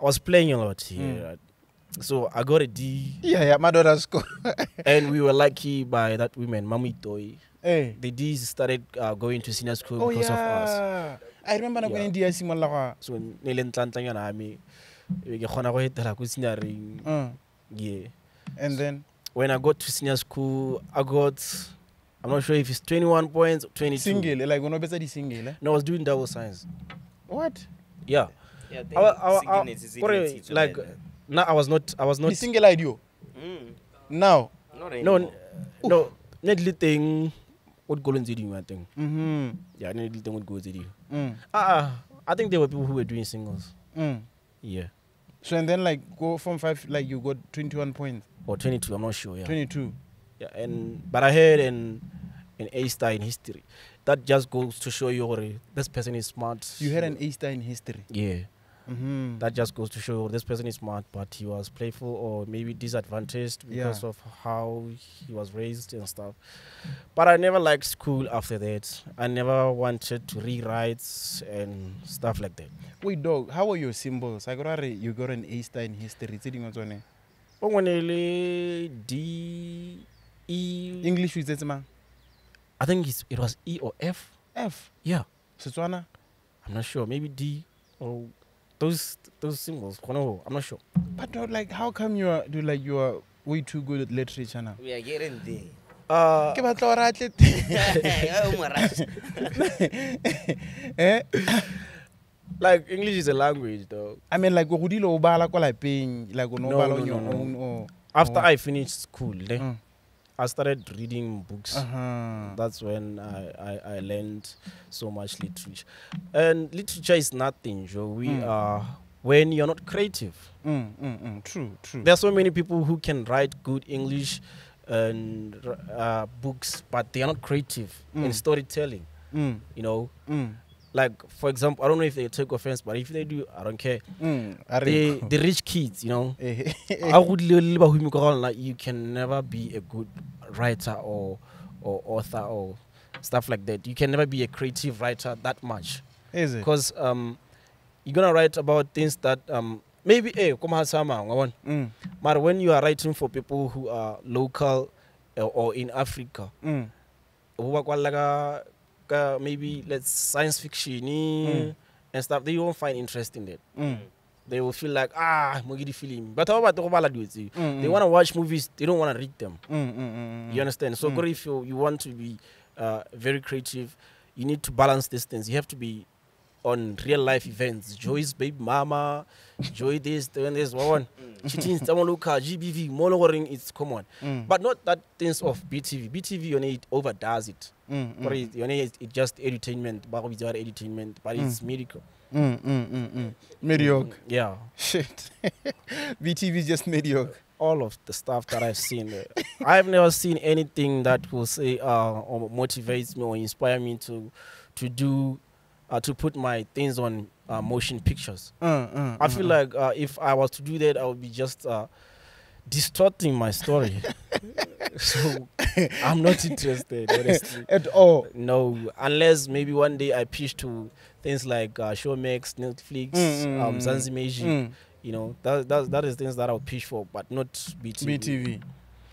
I was playing a lot here, Mm. right? so I got a D, Yeah, yeah. My daughter's school. and we were lucky by that woman, Mami Toy. hey. The D's started uh, going to senior school Oh because of us. yeah. I remember Yeah. when India simolla go. So ne le ntlantanyana ya me e be ke kgona go etela ko senior ring. Uh, Yeah. and then When I got to senior school, I got I'm not sure if it's 21 points or 22. single, like when I di single. Eh? No, I was doing double science. What? Yeah. Yeah, I I, I I- like no, I was not I was Not the single idea. Mm, Now. not no anymore. no net le teng o dikolong tse dingwe teng yeah net le teng o dikolong tse dingwe Mm. ah ah, i think there were people who were doing singles Mm. yeah So and then like go from five, like you got twenty one points, or 22 i'm not sure yeah, twenty two. yeah and but i heard an an a star in history that just goes to show you already this person is smart You had an A star in history. yeah Mm-hmm. that just goes to show this person is smart but he was playful or maybe disadvantaged because Yeah. of how he was raised and stuff but i never liked school after that i never wanted to rewrite and stuff like that Wait, dog. How were your symbols? I got a, you got an A star in history. It's what's on it. Ongwanele d e English with it, man. i think it's, it was e or f F. yeah Setswana. i'm not sure maybe d or those those symbols i'm not sure But uh, like, how come you are do like you are way too good at literature now? we are getting there uh, Ke batla gore Oh, eh? like english is a language though I mean, like, o godile o bala kwa lapeng, like, o no No, bala no, on your no, no. own, or after i finished school ne, Mm. I started reading books uh-huh. that's when I, I, I learned so much literature. And literature is nothing, Joe. We Mm. are when you're not creative. Mm, mm, mm. True, true. There are so many people who can write good English and uh, books, but they are not creative Mm. in storytelling. Mm, You know, mm, like for example, I don't know if they take offense, but if they do, I don't care. mm. A The rich kids, you know, Eh, I would like you can never be a good writer or or author or stuff like that. You can never be a creative writer that much Is it? because um, you're gonna write about things that um, maybe eh. Mm, But when you are writing for people who are local uh, or in Africa, mm, who ba kwala ka- ka maybe let's science fiction Mm. and stuff, they won't find interest in that. mm, They will feel like ah, mogidi film. But how about the bala do it? mm, They mm. want to watch movies. They don't want to read them. Mm, You understand? So, Mm. If you, you want to be uh, very creative, you need to balance these things. You have to be on real life events. Joy's baby mama, Joy this, doing this, one. Cheating, someone look at GBV, monitoring, it's common. mm, But not that things of BTV. BTV, you know, it overdoes it. mm, mm. you know, it's it's just entertainment, but it's entertainment, but it's medical. Mm, mm, mm, mm. Mediocre. Yeah, Shit. BTV is just mediocre. all of the stuff that I've seen. there. I've never seen anything that will say uh, or motivates me or inspire me to to do uh, to put my things on uh, motion pictures. Uh, uh, I feel like uh, if I was to do that, I would be just uh, distorting my story. so I'm not interested, honestly. at all. No, unless maybe one day I pitch to things like uh, Showmax, Netflix, Mm, um, mm, Zanzimeji. Mm. You know, that, that that is things that I'll pitch for, but not BTV. BTV.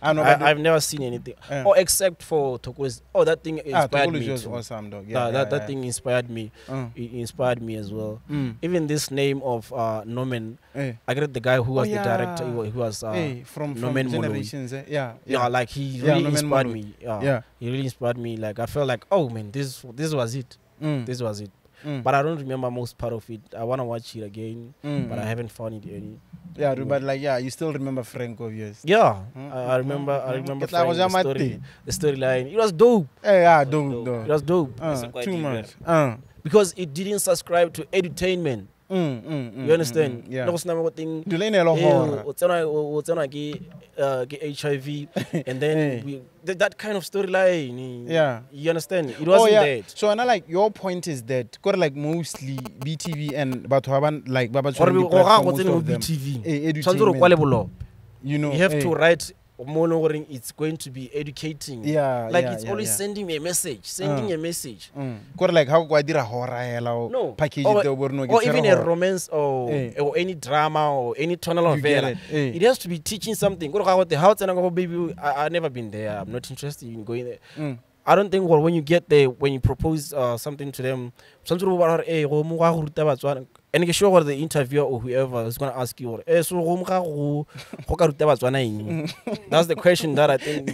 I know. I, I've never seen anything. Yeah. Oh, except for Toko's. Oh, that thing ah, inspired Tokolo me. was too. awesome, dog. Yeah, that, yeah, that yeah. thing inspired me. Uh, It inspired me as well. mm. Even this name of uh, Norman, Hey, I get the guy who was Oh, the director. Who, was uh, hey, from, from Norman generations. Eh? Yeah, yeah, like he really inspired me. Yeah, yeah. he really inspired me. Like I felt like, oh man, this this was it. Mm. This was it. Mm. But I don't remember most part of it. I want to watch it again, Mm, but I haven't found it any. Yeah, anyway. but like, yeah, you still remember Frank, of yours. Yeah, Mm, I, I remember. I mm, remember Frank, was the story, the storyline. It was dope. Hey, yeah, was dope, dope. It was dope Uh, too much. Uh, because it didn't subscribe to edutainment. Mm, mm, mm, You understand? Mm, mm, yeah. No, it's not what thing. Do they eh, horror? o tsena- o- tsena ke, uh, ke HIV, and then Eh. we, th- that kind of storyline. eh, Yeah. You understand? It Oh wasn't yeah. that. So and like your point is that got like mostly BTV and batho ba like ba ba Gore tshwereng go ga go tsene mo BTV. eh, Tshwanetse gore o edutainment, kwale bollo. You know, You have eh, to write mo leng goreng it's going to be educating. Yeah, Like yeah, it's yeah, always yeah. sending me a message, sending Uh. a message. Mm. Gore like how kwa dira horror No. package Or- it o bore no ke Or even a romance or, Eh. or any drama or any tunnel of it, eh. It has to be teaching something. How baby I, I've never been there. I'm not interested in going there. Mm. I don't think well, when you get there, when you propose uh, something to them, something about hey, go mo ga go ruta batswana and ke sure gore the interviewer or whoever is going to ask you gore eh so go mo ga go go ka ruta batswana eng that's the question that I think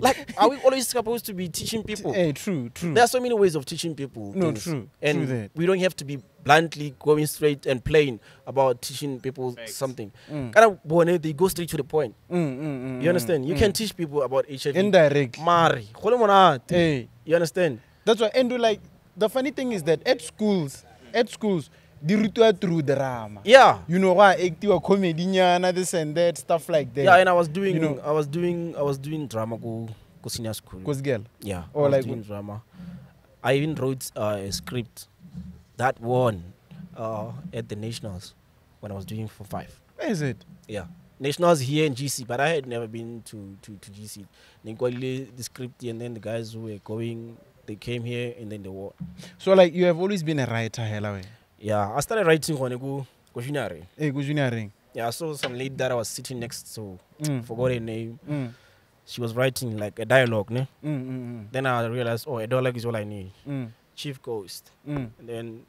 like are we always supposed to be teaching people Eh, true, true. there are so many ways of teaching people No, things. true, and true that. we don't have to be bluntly going straight and plain about teaching people Facts. something Mm. kind of bone they go straight to the point Mm, mm, mm, you understand mm, you mm. can teach people about HIV indirect. mari go le monate Hey, you understand that's why and do like the funny thing is that at schools, at schools, di rutwa through drama. yeah You know go a comedy nyana this and that stuff like that. Yeah, and I was doing, You know- I was doing, I was doing drama ko go senior school. Cause girl. yeah, or was like doing drama. I even wrote uh, a script that won uh, at the nationals when I was doing for five. Is it? Yeah, nationals here in GC, but I had never been to to, to GC. Then got the script, and then the guys who were going, they came here, and then they won. So like you have always been a writer, hella way. Yeah, I started writing gone ku ku junior ring eh ku junior ring. Yeah, I saw some lady that I was sitting next to. Mm. Forgot her name. Mm. She was writing like a dialogue, ne? Mm, mm, Then I realized, oh, a dialogue is all I need. mm, Chief Ghost. mm, And then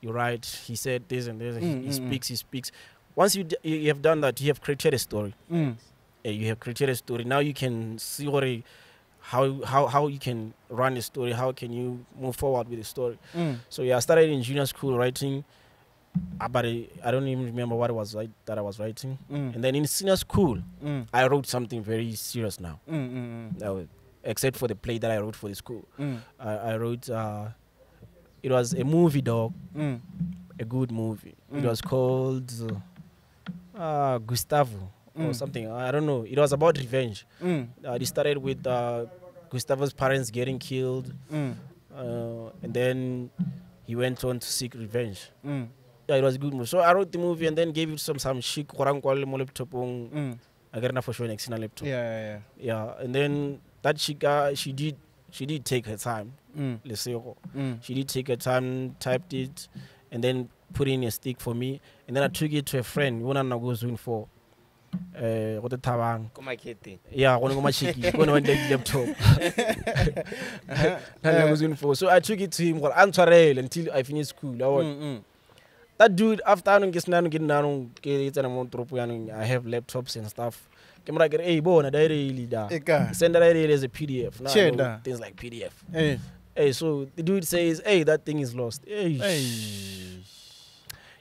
you write, he said this and this, Mm, he, he mm, mm. speaks, he speaks. Once you you have done that, you have created a story. mm, Uh, you have created a story. Now you can see what a, how, how, how you can run a story, how can you move forward with the story. mm. So yeah, I started in junior school writing, about but I, I don't even remember what it was like that I was writing. Mm, And then in senior school, mm, I wrote something very serious now, mm, mm, uh, except for the play that I wrote for the school. mm, I, I wrote uh, it was a movie dog mm, a good movie it Mm. was called uh, uh, Gustavo or Mm. something I don't know it was about revenge mm, uh, it started with uh, Gustavo's parents getting killed mm, uh, and then he went on to seek revenge mm, yeah it was a good movie so I wrote the movie and then gave it some some chic korang kwa le mo laptopong mm. I got enough for sure next in a laptop Yeah, yeah, yeah and then that chick she did she did take her time yeah. Mm, Lesego. mm, She did take her time, typed it, and then put in a stick for me. And then I took it to a friend. One and I go Zoom for. eh go te thabang ko marketing. Yeah go ngo machiki go no wende laptop and I was for so I took it to him gore antshwarele until I finish school I mm, mm. that dude after anong ke senanong ke nanong ke tsena mo tropo yanong I have laptops and stuff. Ke mora kere hey bona diary leader send that diary as a PDF nah, no, things like PDF hey. hey so the dude says hey that thing is lost. Hey. hey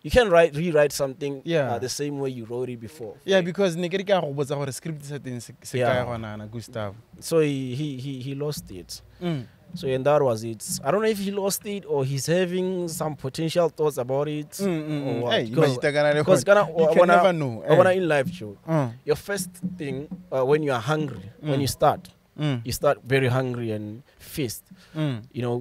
you can write rewrite something Yeah. uh, the same way you wrote it before. yeah because ne ke re ke go botsa gore script sa teng se gonana gustav So he, he he he lost it. mm. So and that was it. I don't know if he lost it or he's having some potential thoughts about it. Mm, mm, or mm. what. Hey, Because- because kana- you can wanna- never know I wanna in life, Joe. Mm, Your first thing uh, when you are hungry, when Mm. you start, mm, you start very hungry and feast. mm. You know,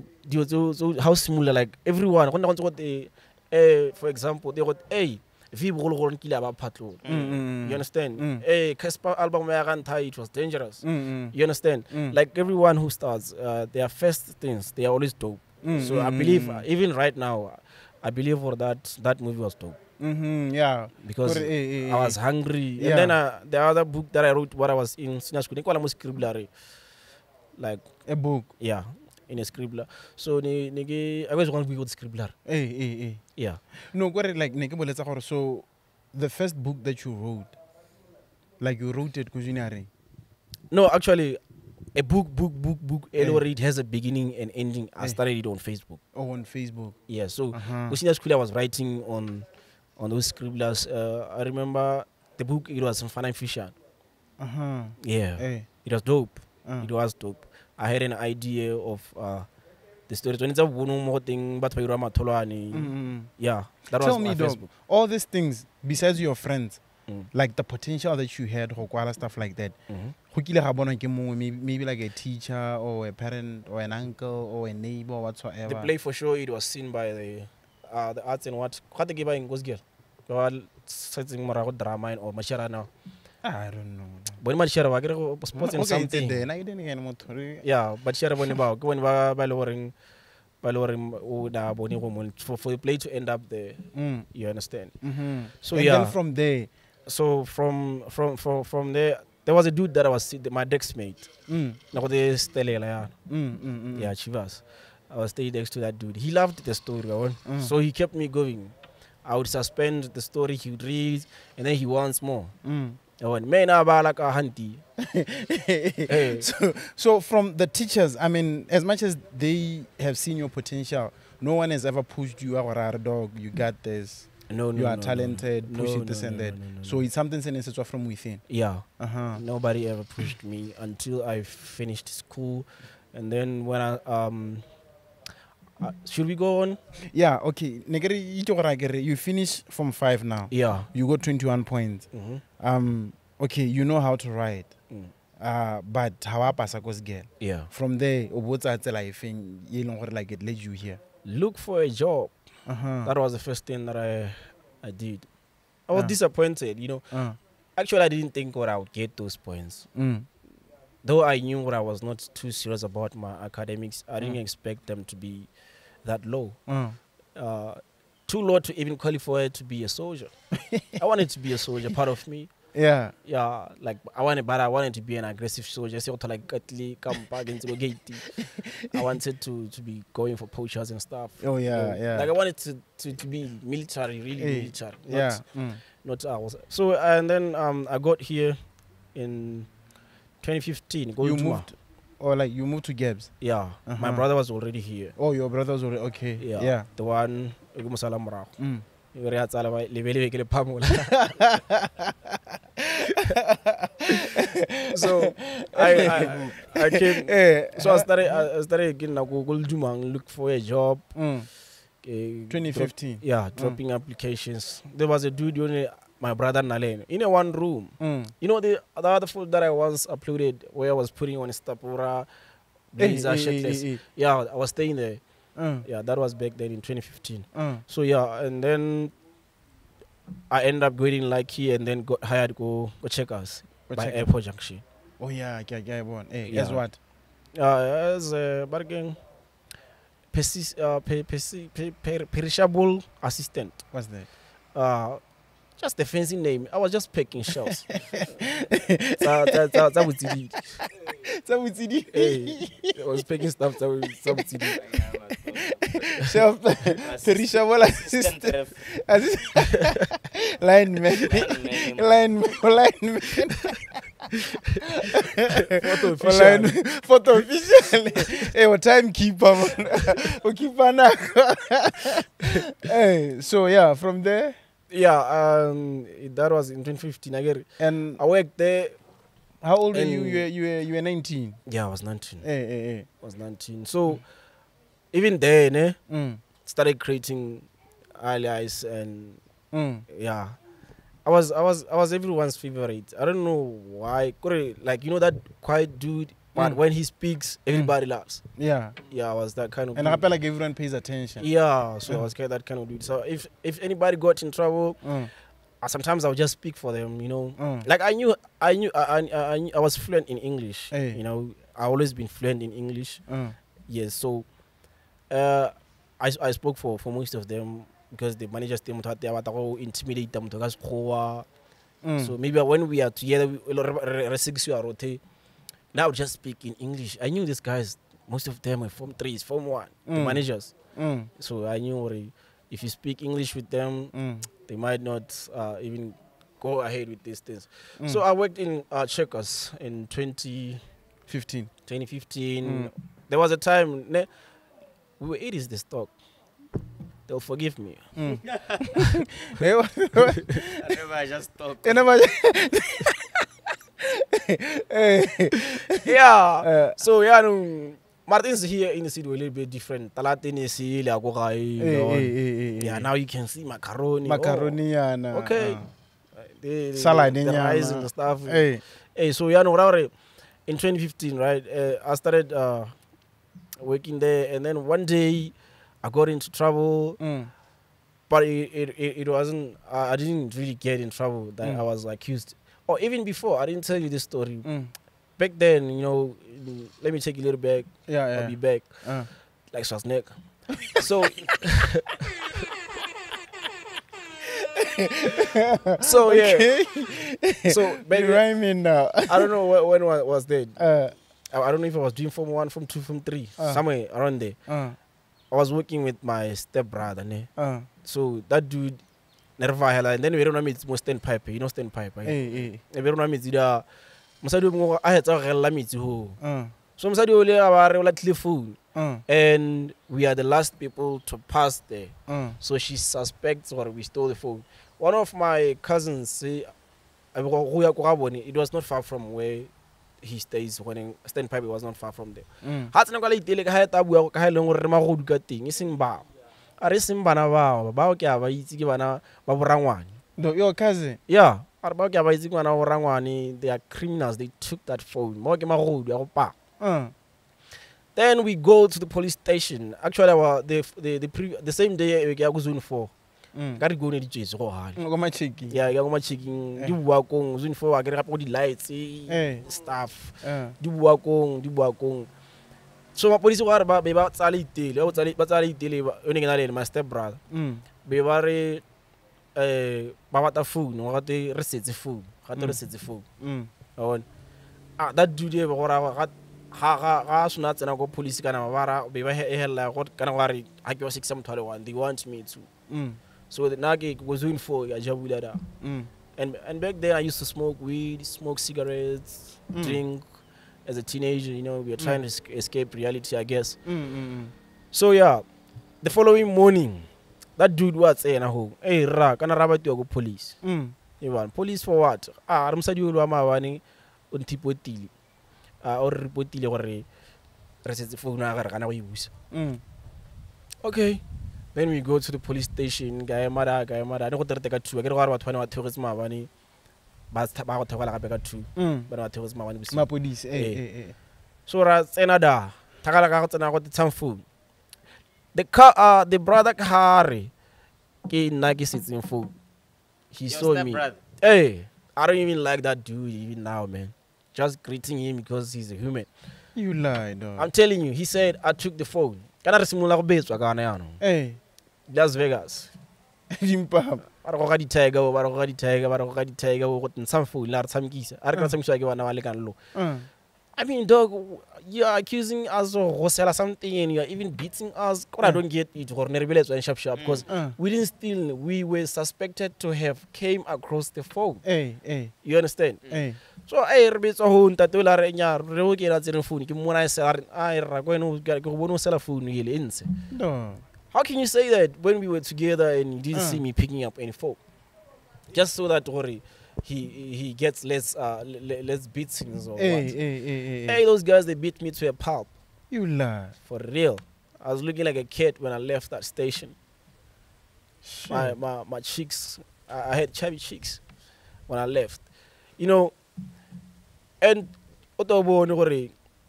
so, so how similar like everyone. When got the, eh, for example, they got hey, vi bogologolo nkile a ba phatlong Mm, mm, mm. You understand? Mm. Hey, Casper album ya ka ntlha, it was dangerous. Mm. You understand? Mm. Like everyone who starts, uh, their first things, they are always dope. Mm, so I believe, uh, even right now, I believe for that that movie was dope Mm-hmm, yeah because Kore, eh, eh, I was eh. hungry. Yeah. And then uh, the other book that I wrote what I was in senior school, mo like a book yeah, in a scribbler. So I always want to be with scribbler. eh eh eh Yeah. no gore like ne ke boletsa gore so the first book that you wrote like you wrote it kuzinare No, actually, a book, book, book, book. Anyway, it has a beginning and ending. I started it on Facebook. oh on facebook Yeah. So uh-huh. School, I was writing on on those scribblers. Uh, I remember the book. It was Fana Fisher. uh-huh. Yeah, eh it was dope. uh. It was dope. I had an idea of uh, the story. When it's a mo more thing, but ba ira mm. Yeah, that Tell was me, dog, all these things besides your friends Mm. like the potential that you had go kwala stuff like that Mhm. go kile ga bonwa ke mongwe maybe, like a teacher or a parent or an uncle or a neighbor or whatsoever The play for sure it was seen by the uh, the arts and what. They in Gosgir. Well, setting morago drama or masharana now. I don't know Boni mashara wa kere go sports and Okay, it's something. there. Na dene ke motho Yeah, but share bone ba ke bone ba ba le goreng ba le goreng o da bone go for, for the play to end up there. Mm, You understand? mhm. So and yeah. then from there So from from from from there, there was a dude that I was my desk mate. mm, Now the Stella, yeah, mm, mm, mm. yeah, Chivas. I was staying next to that dude. He loved the story. Mm. so he kept me going. I would suspend the story, he would read, and then he wants more. Mm. I went, man, I like a hunty. So, so from the teachers, I mean, as much as they have seen your potential, no one has ever pushed you out, or our dog. You got this. No, no, you are no, talented. no, push no, it this and that. So it's something sent from within. yeah. Uh huh. Nobody ever pushed me until I finished school, and then when I um, uh, should we go on? Yeah. Okay. Negeri, ito gore akere, You finish from five now. Yeah. You got twenty-one points. hmm Um. Okay. You know how to write. Mm. Uh, but how pasa cause girl. Yeah. From there, o botsa tsela efeng leng gore like it led you here. Look for a job. Uh huh. That was the first thing that I I did. I was Ah. disappointed, you know. Uh, Actually, I didn't think what I would get those points. mm. Though I knew what I was not too serious about my academics, I didn't Mm. expect them to be that low. Uh. Uh, too low to even qualify to be a soldier. I wanted to be a soldier, part of me. Yeah. Yeah, like I wanted, but I wanted to be an aggressive soldier. So to like Gatli, come back into the gate. I wanted to to be going for poachers and stuff. Oh yeah. So, Yeah. Like I wanted to, to, to be military, really Hey, military. Not, yeah. Mm. Not I was so and then um I got here in 2015. You Goldma. moved, or like you moved to Gabs. Yeah, my Uh-huh. brother was already here. Oh, your brother was already okay. Yeah, Yeah. the one Ugumusala Morago. Mm. re a tsala ba lebele ke le phamola so I, I, I came Eh, so I started I started again na go go Dumang look for a job mm. eh, 2015. drop- yeah dropping applications there was a dude only my brother Nalen in a one room Mm. you know the, the other food that I once uploaded where I was putting on Stapura blazer Eh, eh, shirtless eh, eh, yeah I was staying there Mm. yeah that was back then in 2015 Mm. So yeah, and then I ended up getting lucky and then got hired go go check us Go by check- Airport Junction. Oh yeah, yeah, yeah, one. Hey, Yeah. guess what? Uh, as a bargain, persis, uh, per, per, per, per, perishable assistant. What's that? Uh, just a fancy name. I was just picking packing shelves. Tsa- tsa- tsa- tsa botsididi. Hey, I was packing stuff. tsa bo- tsa botsididi. Shelf, perishable assistant, assist- lineman, lineman, lineman. Photo Online, official. photo official. hey, what timekeeper, man. O keeper nako. Hey, so yeah, from there, Yeah, um, that was in 2015. I get. and I worked there. how old were you? You were, you were, you were 19. Yeah, I was 19. Hey, hey, hey. I was 19. So even then, eh, Mm, started creating allies and mm, yeah. I was I was I was everyone's favorite. I don't know why. Like you know that quiet dude, but Mm. when he speaks, everybody laughs. yeah. Yeah, I was that kind of. And dude. I feel like everyone pays attention. Yeah, so I Mm. was kind of that kind of dude. So if if anybody got in trouble, Mm, uh, sometimes I would just speak for them. You know, mm. like I knew I knew I I, I, knew, I was fluent in English. Hey. You know, I always been fluent in English. Mm. Yes, so uh, I I spoke for for most of them because the managers they motho they go intimidate them to. Mm. So maybe when we are together, we six you are rotate. Now just speak in English. I knew these guys. Most of them were form threes, form one, the Mm. managers. Mm, So I knew already, if you speak English with them, mm, they might not uh, even go ahead with these things. mm. So I worked in uh, Checkers in 2015. 2015. Mm. There was a time ne, we were 80s the stock. They'll forgive me. Mm. Hey, what- I never just talk. Eh, hey, yeah. uh, So yeah, no, Martin's here in the city a little bit different. Talatin is here, like, okay, you know, hey, hey, hey, Yeah, now you can see macaroni. macaroni yana. Oh, okay. uh. Oh, the, the, Salad the, the rice and the stuff. Hey. Hey, so yeah, no. In 2015, right, uh, I started uh, working there, and then one day I got into trouble, Mm. but it it, it, it wasn't. Uh, I didn't really get in trouble that Mm. I was accused. Or even before, I didn't tell you this story. Mm. Back then, you know, let me take you a little back. Yeah, yeah. I'll be back Uh. like Schwarzenegger. so. so yeah, so you baby, rhyming now. I don't know when, when wa- was that. Uh, I, I don't know if I was doing Form 1, Form 2, Form 3, Uh. somewhere around there. uh, I was working with my stepbrother. Ne? uh. So that dude, never hela. And then be re nwa metsi mo stand pipe. You know stand pipe. Right? Hey, hey. We don't know. Mosadi o mongwe a hetsa go gelela metsi ho. Uh, So mosadi o le a ba re o latlhile phone. And we are the last people to pass there. mm. So she suspects gore we stole the phone. One of my cousins go go ya ko ga bone." it was not far from where he stays when stand pipe was not far from there. Mm. ga tsena kwa leitele ka ga eta bua ka ga e leng gore re magodu ka teng e seng bao a re seng bana bao bao ke a ba itse ke bana ba borangwane. Your cousin. yeah a re bao ke a ba itse ke bana ba borangwane they are criminals they took that phone. Mo ke magodu ya go paa Uh, then we go to the police station. Actually our, the, the, the, pre, the same day ke ya ko zone four. Mm. ka re di ditsetse go gale Go ma checking. yeah ya ko matšhekeng Eh. di bua kong zone four akere ke re gape go di-lights Eh. stuff. Di bua kong di bua kong so mapodisi go re ba? Be ba tsala leitele ba tsala itele tsaya ne ke na le ene my step brother be ba re um ba batla phone gate re setse phone gate re setse phone one ah that dude be go ra ga ga ga ga sona tsena ko police kana ba bara be ba e hella kana go re ha ke wa six motho le one. They want me to. Mm. so na ke was doing for ya jabula da Mm. and and back then I used to smoke weed smoke cigarettes Mm. drink as a teenager you know we were trying to esc- escape reality I guess Mm. Mm. So yeah, the following morning, that dude was saying, "Oh, hey ra, kana ra batwa go police." Mm. You want police for what? Ah, mosadi o le wa maabane o nthipotile. Ah, o re repotile gore re setse phone ya gare kana go e busa. Mm. Okay. Then we go to the police station, ga ema da, ga ema da. Ne go terete ka 2. Ke re gore batho bana ba thegetse maabane ba go thegela gape ka 2. Mm. Bana ba thegetse maabane. Eh, Eh. eh, so ra tsena da thakala ka go tsena go tshang phone the car uh, the brother ka hare ke nna ke setseng phone he Your saw me stepbrother. hey i don't even like that dude even now man just greeting him because he's a human You lie, dog. i'm telling you he said i took the phone kana re simolola go betswa kana yaanong Hey. las vegas Dimpapa. Ba re go ga di-tiger bo ba re go ga di-tiger ba re go ga di-tiger bo go ntshang phone la re tshamekisa a re ka Mm. tshamekisiwa ke bana ba lekane lo Uh. I mean, dog, you are accusing us of hosela something and you are even beating us. Mm. I Mm. don't get it. Or sharp sharp because mm. we didn't steal. We were suspected to have came across the phone. Hey, hey, You understand? hey. so e re betswa ho ntate o la re nya re o ke la tsereng phone ke mona se a re a e ra go ene ke go bona o sela phone ye e ntse No. How can you say that when we were together and you didn't Uh. see me picking up any folk? just so that gore he he gets less uh le- le- less beatings or Hey, what hey, hey, hey, hey those guys they beat me to a pulp You lie. for real i was looking like a kid when i left that station my Shit. my, my cheeks I, I had chubby cheeks when I left. You know, and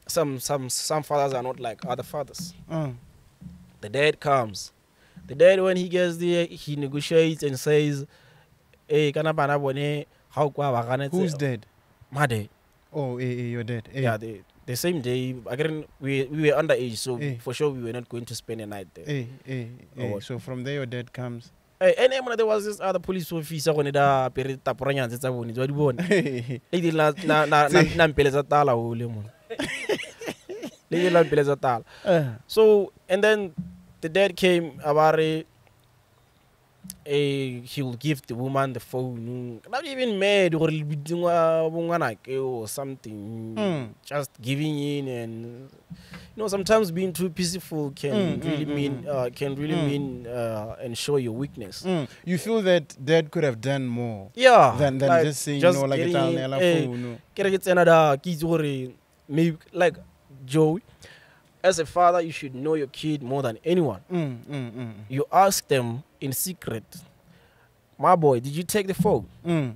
some some some fathers are not like other fathers. Uh, The dad comes. The dad when he gets there, he negotiates and says, eh, "Hey, kana bana bone how kwa ba who's dead? My dad. Oh, hey, hey, you're dead. Hey, Yeah, the the same day. Again, we we were underage, so Eh. for sure we were not going to spend a night there. Oh, hey, hey, hey. what? So from there, your dad comes. Hey, and then there was this other police officer gone da apere taporanyana tsa bone di bona. Hey, di na na na na mpeletsa tala o le mona le di la mpeletsa tala uh, so and then the dad came abare eh he will give the woman the phone not even mad gore bidingwa bongwanake or something Mm. just giving in and you know sometimes being too peaceful can Mm, really mm, mean mm. uh, can really Mm. mean uh, and show your weakness. You feel that dad could have done more yeah than, than like, just saying, just no, like getting eh, phone. ke re ke tsena da ke itse gore maybe like joey as a father you should know your kid more than anyone Mm, mm, mm, you ask them in secret my boy did you take the phone mm.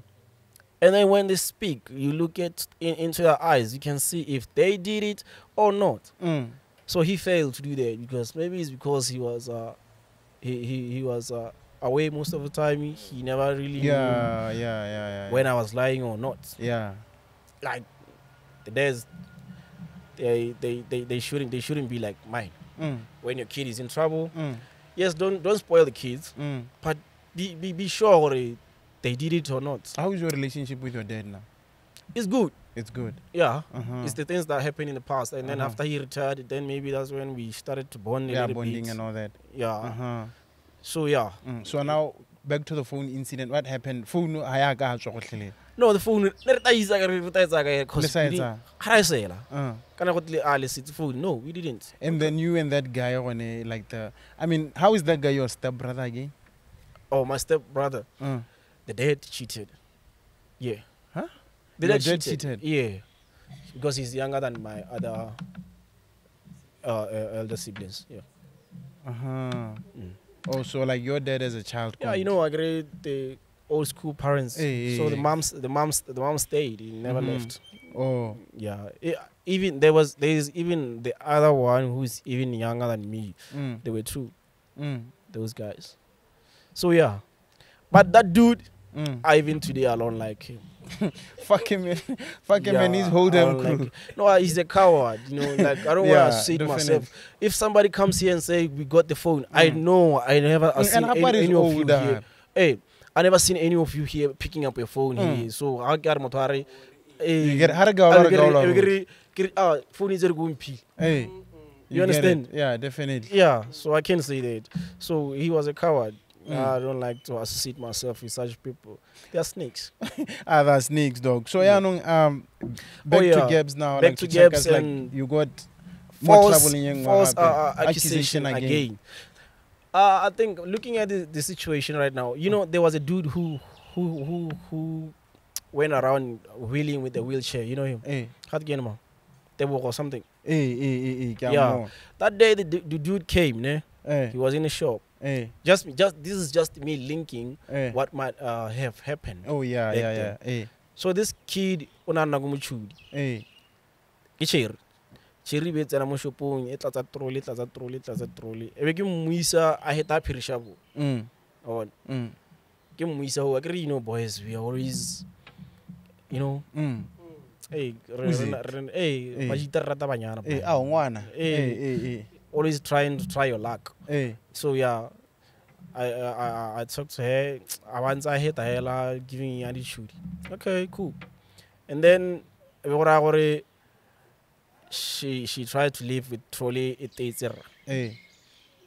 and then when they speak you look at in, into their eyes you can see if they did it or not Mm. so he failed to do that because maybe it's because he was uh he he, he was uh, away most of the time he never really knew Yeah, yeah, yeah, yeah. when i was lying or not yeah. like the days they, they they they shouldn't they shouldn't be like mine Mm, when your kid is in trouble mm, yes don't don't spoil the kids mm. be be, be sure they, they did it or not How is your relationship with your dad now? it's good It's good. yeah Uh-huh. it's the things that happened in the past and then Uh-huh. after he retired then maybe that's when we started to bond yeah, bonding bit and all that. yeah Uh-huh. so yeah Mm. So now back to the phone incident. What happened? Phone ha no the phone re taisa ka re re taisa ka Le cause sa we didn't- etsa? ga ra e sela Uh. kana go tle a le sit phone no we didn't And then you and that guy on a, like the I mean, how is that guy your step brother again? oh my step brother mm. the dad cheated yeah Huh? the dad, dad cheated. cheated? yeah because he's younger than my other uh, uh, elder siblings yeah Uh-huh. Mm. Oh, so like your dad as a child. yeah you know i agree the old school parents Hey, so the moms the moms the mom stayed he never Mhm. left Oh. yeah E- even there was there's even the other one who's even younger than me Mm. there were two Mm. those guys so yeah but that dude Mm. i even today i don't like him Fuck him, man. Fuck him and his Yeah, whole damn don't like no, uh, he's a coward. You know, like I don't Yeah, want to see definitely. myself. If somebody comes here and say we got the phone, I Mm. know I never I Mm, seen and any, any of you here. Hey, I never seen any of you here picking up your phone Mm. here. So I got motari. You get how to go, Ah, phone is going P. Hey. You get understand? Yeah, definitely. Yeah, so I can say that. So he was a coward. Mm. I don't like to associate myself with such people. They are snakes. Ah, they're snakes, dog. So yeah, Yeah. no, um, back Oh, yeah. to Gabs now. Back like, to to Gabs us, like you got more trouble in false uh, accusation, accusation again. again. Uh, I think looking at the, the situation right now, you know, there was a dude who who who who went around wheeling with a wheelchair. You know him, Hey, Hatgenma, or something. hey, hey, hey, hey, Yeah. That day, the, the dude came. Ne? Hey, He was in a shop. hey, Just just this is just me linking hey. what might uh, have happened. Oh yeah, yeah, yeah. Hey, So this kid, unana gumuchudi, hey. ke Cherry be tsena mo shopong e tlatsa trole e tlatsa trole e tlatsa trole E be ke mmuisa a heta perishable. Mm, bo mm, ke mmuisa ho akere you know boys we are always you know mm. hey re re hey Eh. ba jita re rata banyana Hey, a ho ngwana. Eh. Hey, hey, hey, always trying to try your luck hey. so yeah I, I, I, I talked to her. I want I hit her giving attitude. Okay, cool. And then e a gore she she tried to live with trolley e tetse Hey,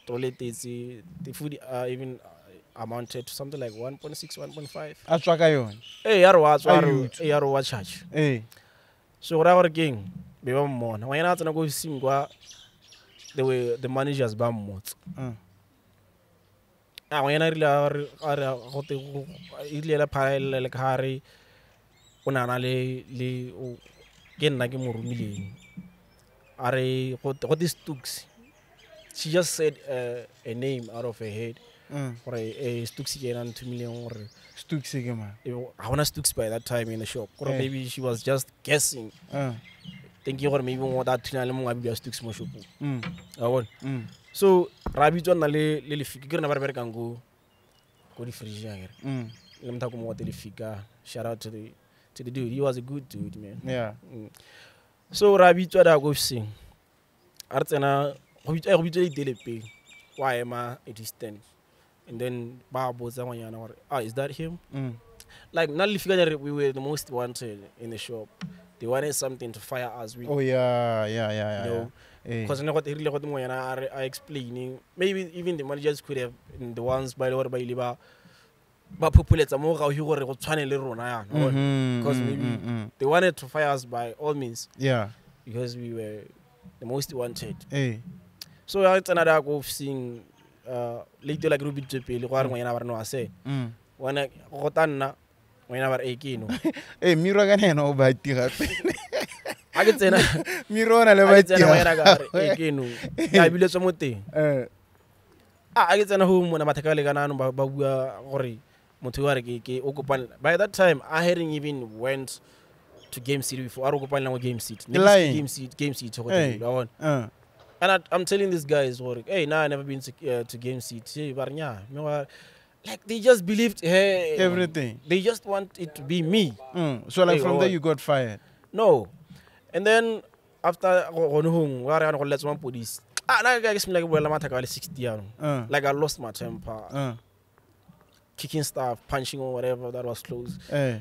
trolley etetse tetse the food uh, even uh, amounted to something like 1.6 1.5 a tswa ka yone ee ya re wa tswa ee, ya re wa charge. Ee so go raya gore keng be ba mmona. Ngwanyana a tsena ko ofising kwa the way the managers ba mmotse. Mm. a ngwanyana rile a re- gote ele phalele ka gare o nana le le ke nna ke mo romileng Are what, what stooks She just said uh, a name out of her head. Or eh, a Stuxi and two million or Stuxi. I want stooks by that time in the shop. Or maybe she was just guessing. Uh. Thinking or maybe mongwe that Tina Lemon Abia Stux Moshup. Mm. So Rabi John Nale Lilifik, you're never going to go. Go to Frisia. Mm. Let me talk about Lilifika. Shout out to the to the dude. He was a good dude, man. Yeah. Mm so ra bitswa da go seng a re tsena go bitswa go bitswa ditele pele wa ema a distance. And then ba botsa ngwanyana gore ah is that him? Mm. like nna re we were the most wanted in the shop. They wanted something to fire us with. Oh yeah yeah yeah yeah, you know? yeah. Eh. because ne rile gote ngwanyana a explaining. Maybe even the managers could have the ones by the gore ba ile ba ba phopholetsa mo gauhi gore go tshwane le rona yana because mm, maybe mm, -hmm. they wanted to fire us by all means. Yeah. Because we were the most wanted. Eh. So ya tsena da ko officing uh late like rubi tse pele go a re ngwanyana ba re no a se. Mm. wana go ta nna ngwanyana ba re e ke no eh miro ka nena o bati gape a ke tsena miro o na le ba ke re e ke no ka biletswe mo teng. Eh, a a ke tsena ho mona mathaka le kana ba ba bua gore motho o kopane by that time i hadn't even went to game city before a re o kopane go game city. Game city game city go Hey. bona eh. and I, i'm telling these guys gore hey nah i never been to, uh, to game city. Ba re nya me like they just believed hey. Everything. They just want it to be me. Mm. so like Hey, from there you got fired? No. And then after gone home wa re yana go letsa mapodisi. Ah na ke ke simla ke bolela mathaka wa le 60 yaanong uh, like i lost my temper. Uh, kicking stuff, punching or whatever that was close. Uh.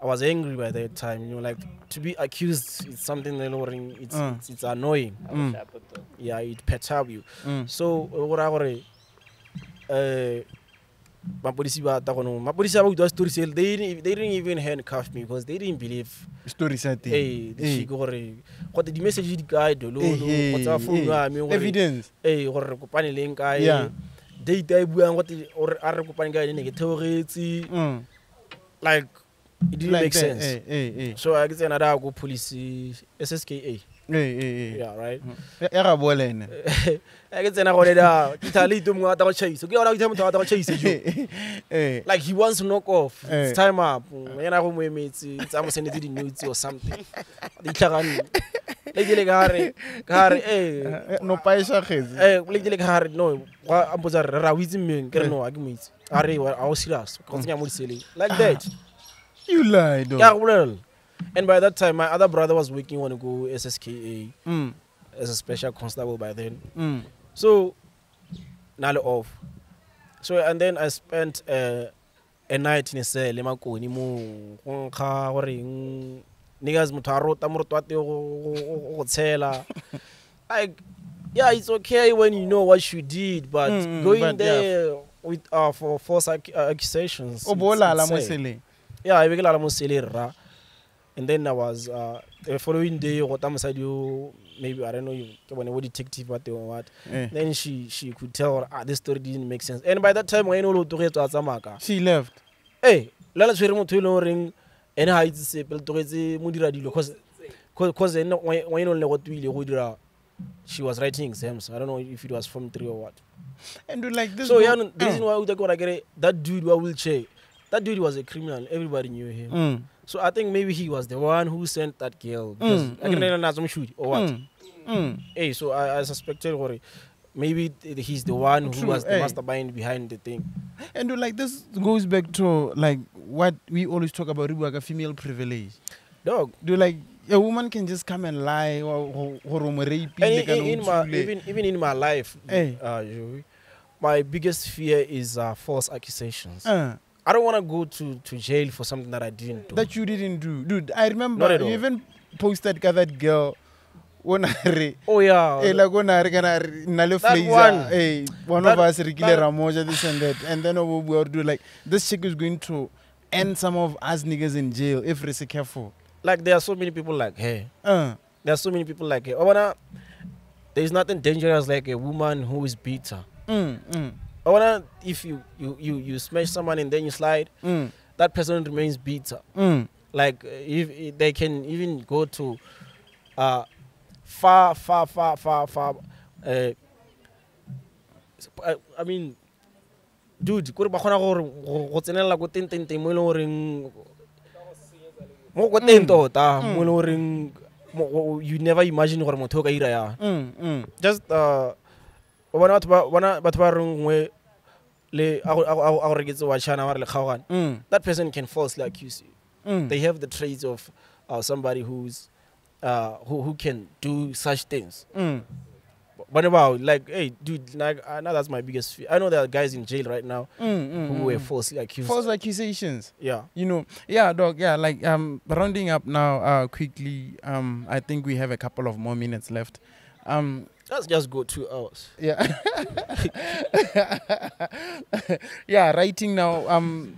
I was angry by that time. You know, like to be accused is something that it's, Uh. it's it's annoying. Mm. Yeah, it perturb you. Mm. So what I gore uh mapodisi ba ta gono mapodisi ba utwa story sale they didn't, they didn't even handcuff me because they didn't believe story sa teng Eh. chick gore go the message di kae dolo go tsa phone ya me gore evidence eh gore re kopane leng kae Yeah. Date a e buang gote a re kopane kae ne ke theogetse mm. like it didn't like make sense eh, eh, eh. so a ke tsena da ko SSKA eh, eh. Yeah right. Ya- ya ga bola ene ke tsena gone da ke tha ito mongwe a ta go chase. Ke yona ke motho a ta go chase jo. Like he wants to knock off. It's time up. Yena go mo emetse tsa mo sendetse di notes or something. Di tlhagane le ke le ka re ka re eh. No paisa kgetse. Eh le ke le ka re no wa ampotsa re ra o mmeng ke re no a ke mo itse. A re a o serious go tsenya mo diseleng like that. You lie ke a go bolelela and by that time my other brother was working on go SSKA mm. as a special constable by then Mm. So, nalo off. So and then I spent uh, a night in a cell emakoni mo go nkga gore eng niggas go- go tshela like yeah it's okay when you know what you did but Mm, mm, going but yeah. there with uh, for false ac- uh, accusations Oh, it's- bolala it's mo sad. seleng yeah I will ke lala mo seleng ra and then I was uh, the following day what I'm mosadi you maybe I don't know you bone bo detective teng or what. Yeah. then she she could tell her, ah this story didn't make sense. And by that time ene o le o togetse a tsamaka she left. Ee la le tshwere motho e leng goreng ene ga itse sepe le togetse mo dira dilo cause ene ngwaene o le go tuile go dira she was writing exams. I don't know if it was from three or what. And do like this so yeah the reason Mm. why we talk about that dude wa wheelchair that dude was a criminal. Everybody knew him. Mm. So i think maybe he was the one who sent that girl because Mm, I can mm. or what Mm. Mm. Hey, so I, I suspected gore maybe he's the one who True, was the hey. mastermind behind the thing. and like this goes back to like what we always talk about Ribuaka female privilege Dog. do like a woman can just come and lie or or- or rape And in, in my even even in my life, hey. uh, my biggest fear is uh, false accusations. uh, I don't want to go to, to jail for something that I didn't do. that you didn't do dude i remember you all. even posted that girl o na re Oh yeah. eh like o na re kana re That one. eh one That- of us re kile that- this and that and then we were do like this chick is going to end some of us niggas in jail if we're so careful like there are so many people like her. uh There are so many people like her. Oh, wanna, there is nothing dangerous like a woman who is bitter. mm mm I wanna if you you you you smash someone and then you slide, mm. that person remains bitter. mm. Like uh, if, if they can even go to uh far far far far far. Uh, I, I mean, dude, kore ba kgona gore go go tsenelela ko teng teng teng mo e leng goreng mo ko teng tota mo e leng goreng you never imagine gore motho o ka ira yang. Mm mm. Just uh bona batho ba bona batho ba reng ngwe le a wa re le kgaogane. Mm. That person can falsely accuse you. Mm. They have the traits of uh, somebody who's uh, who, who can do such things. Mm. What about like hey dude like I know that's my biggest fear. I know there are guys in jail right now mm mm who were mm. falsely accused. False accusations. Yeah. You know yeah dog yeah like um rounding up now uh quickly um i think we have a couple of more minutes left. Um let's just go two hours. Yeah. Yeah writing now um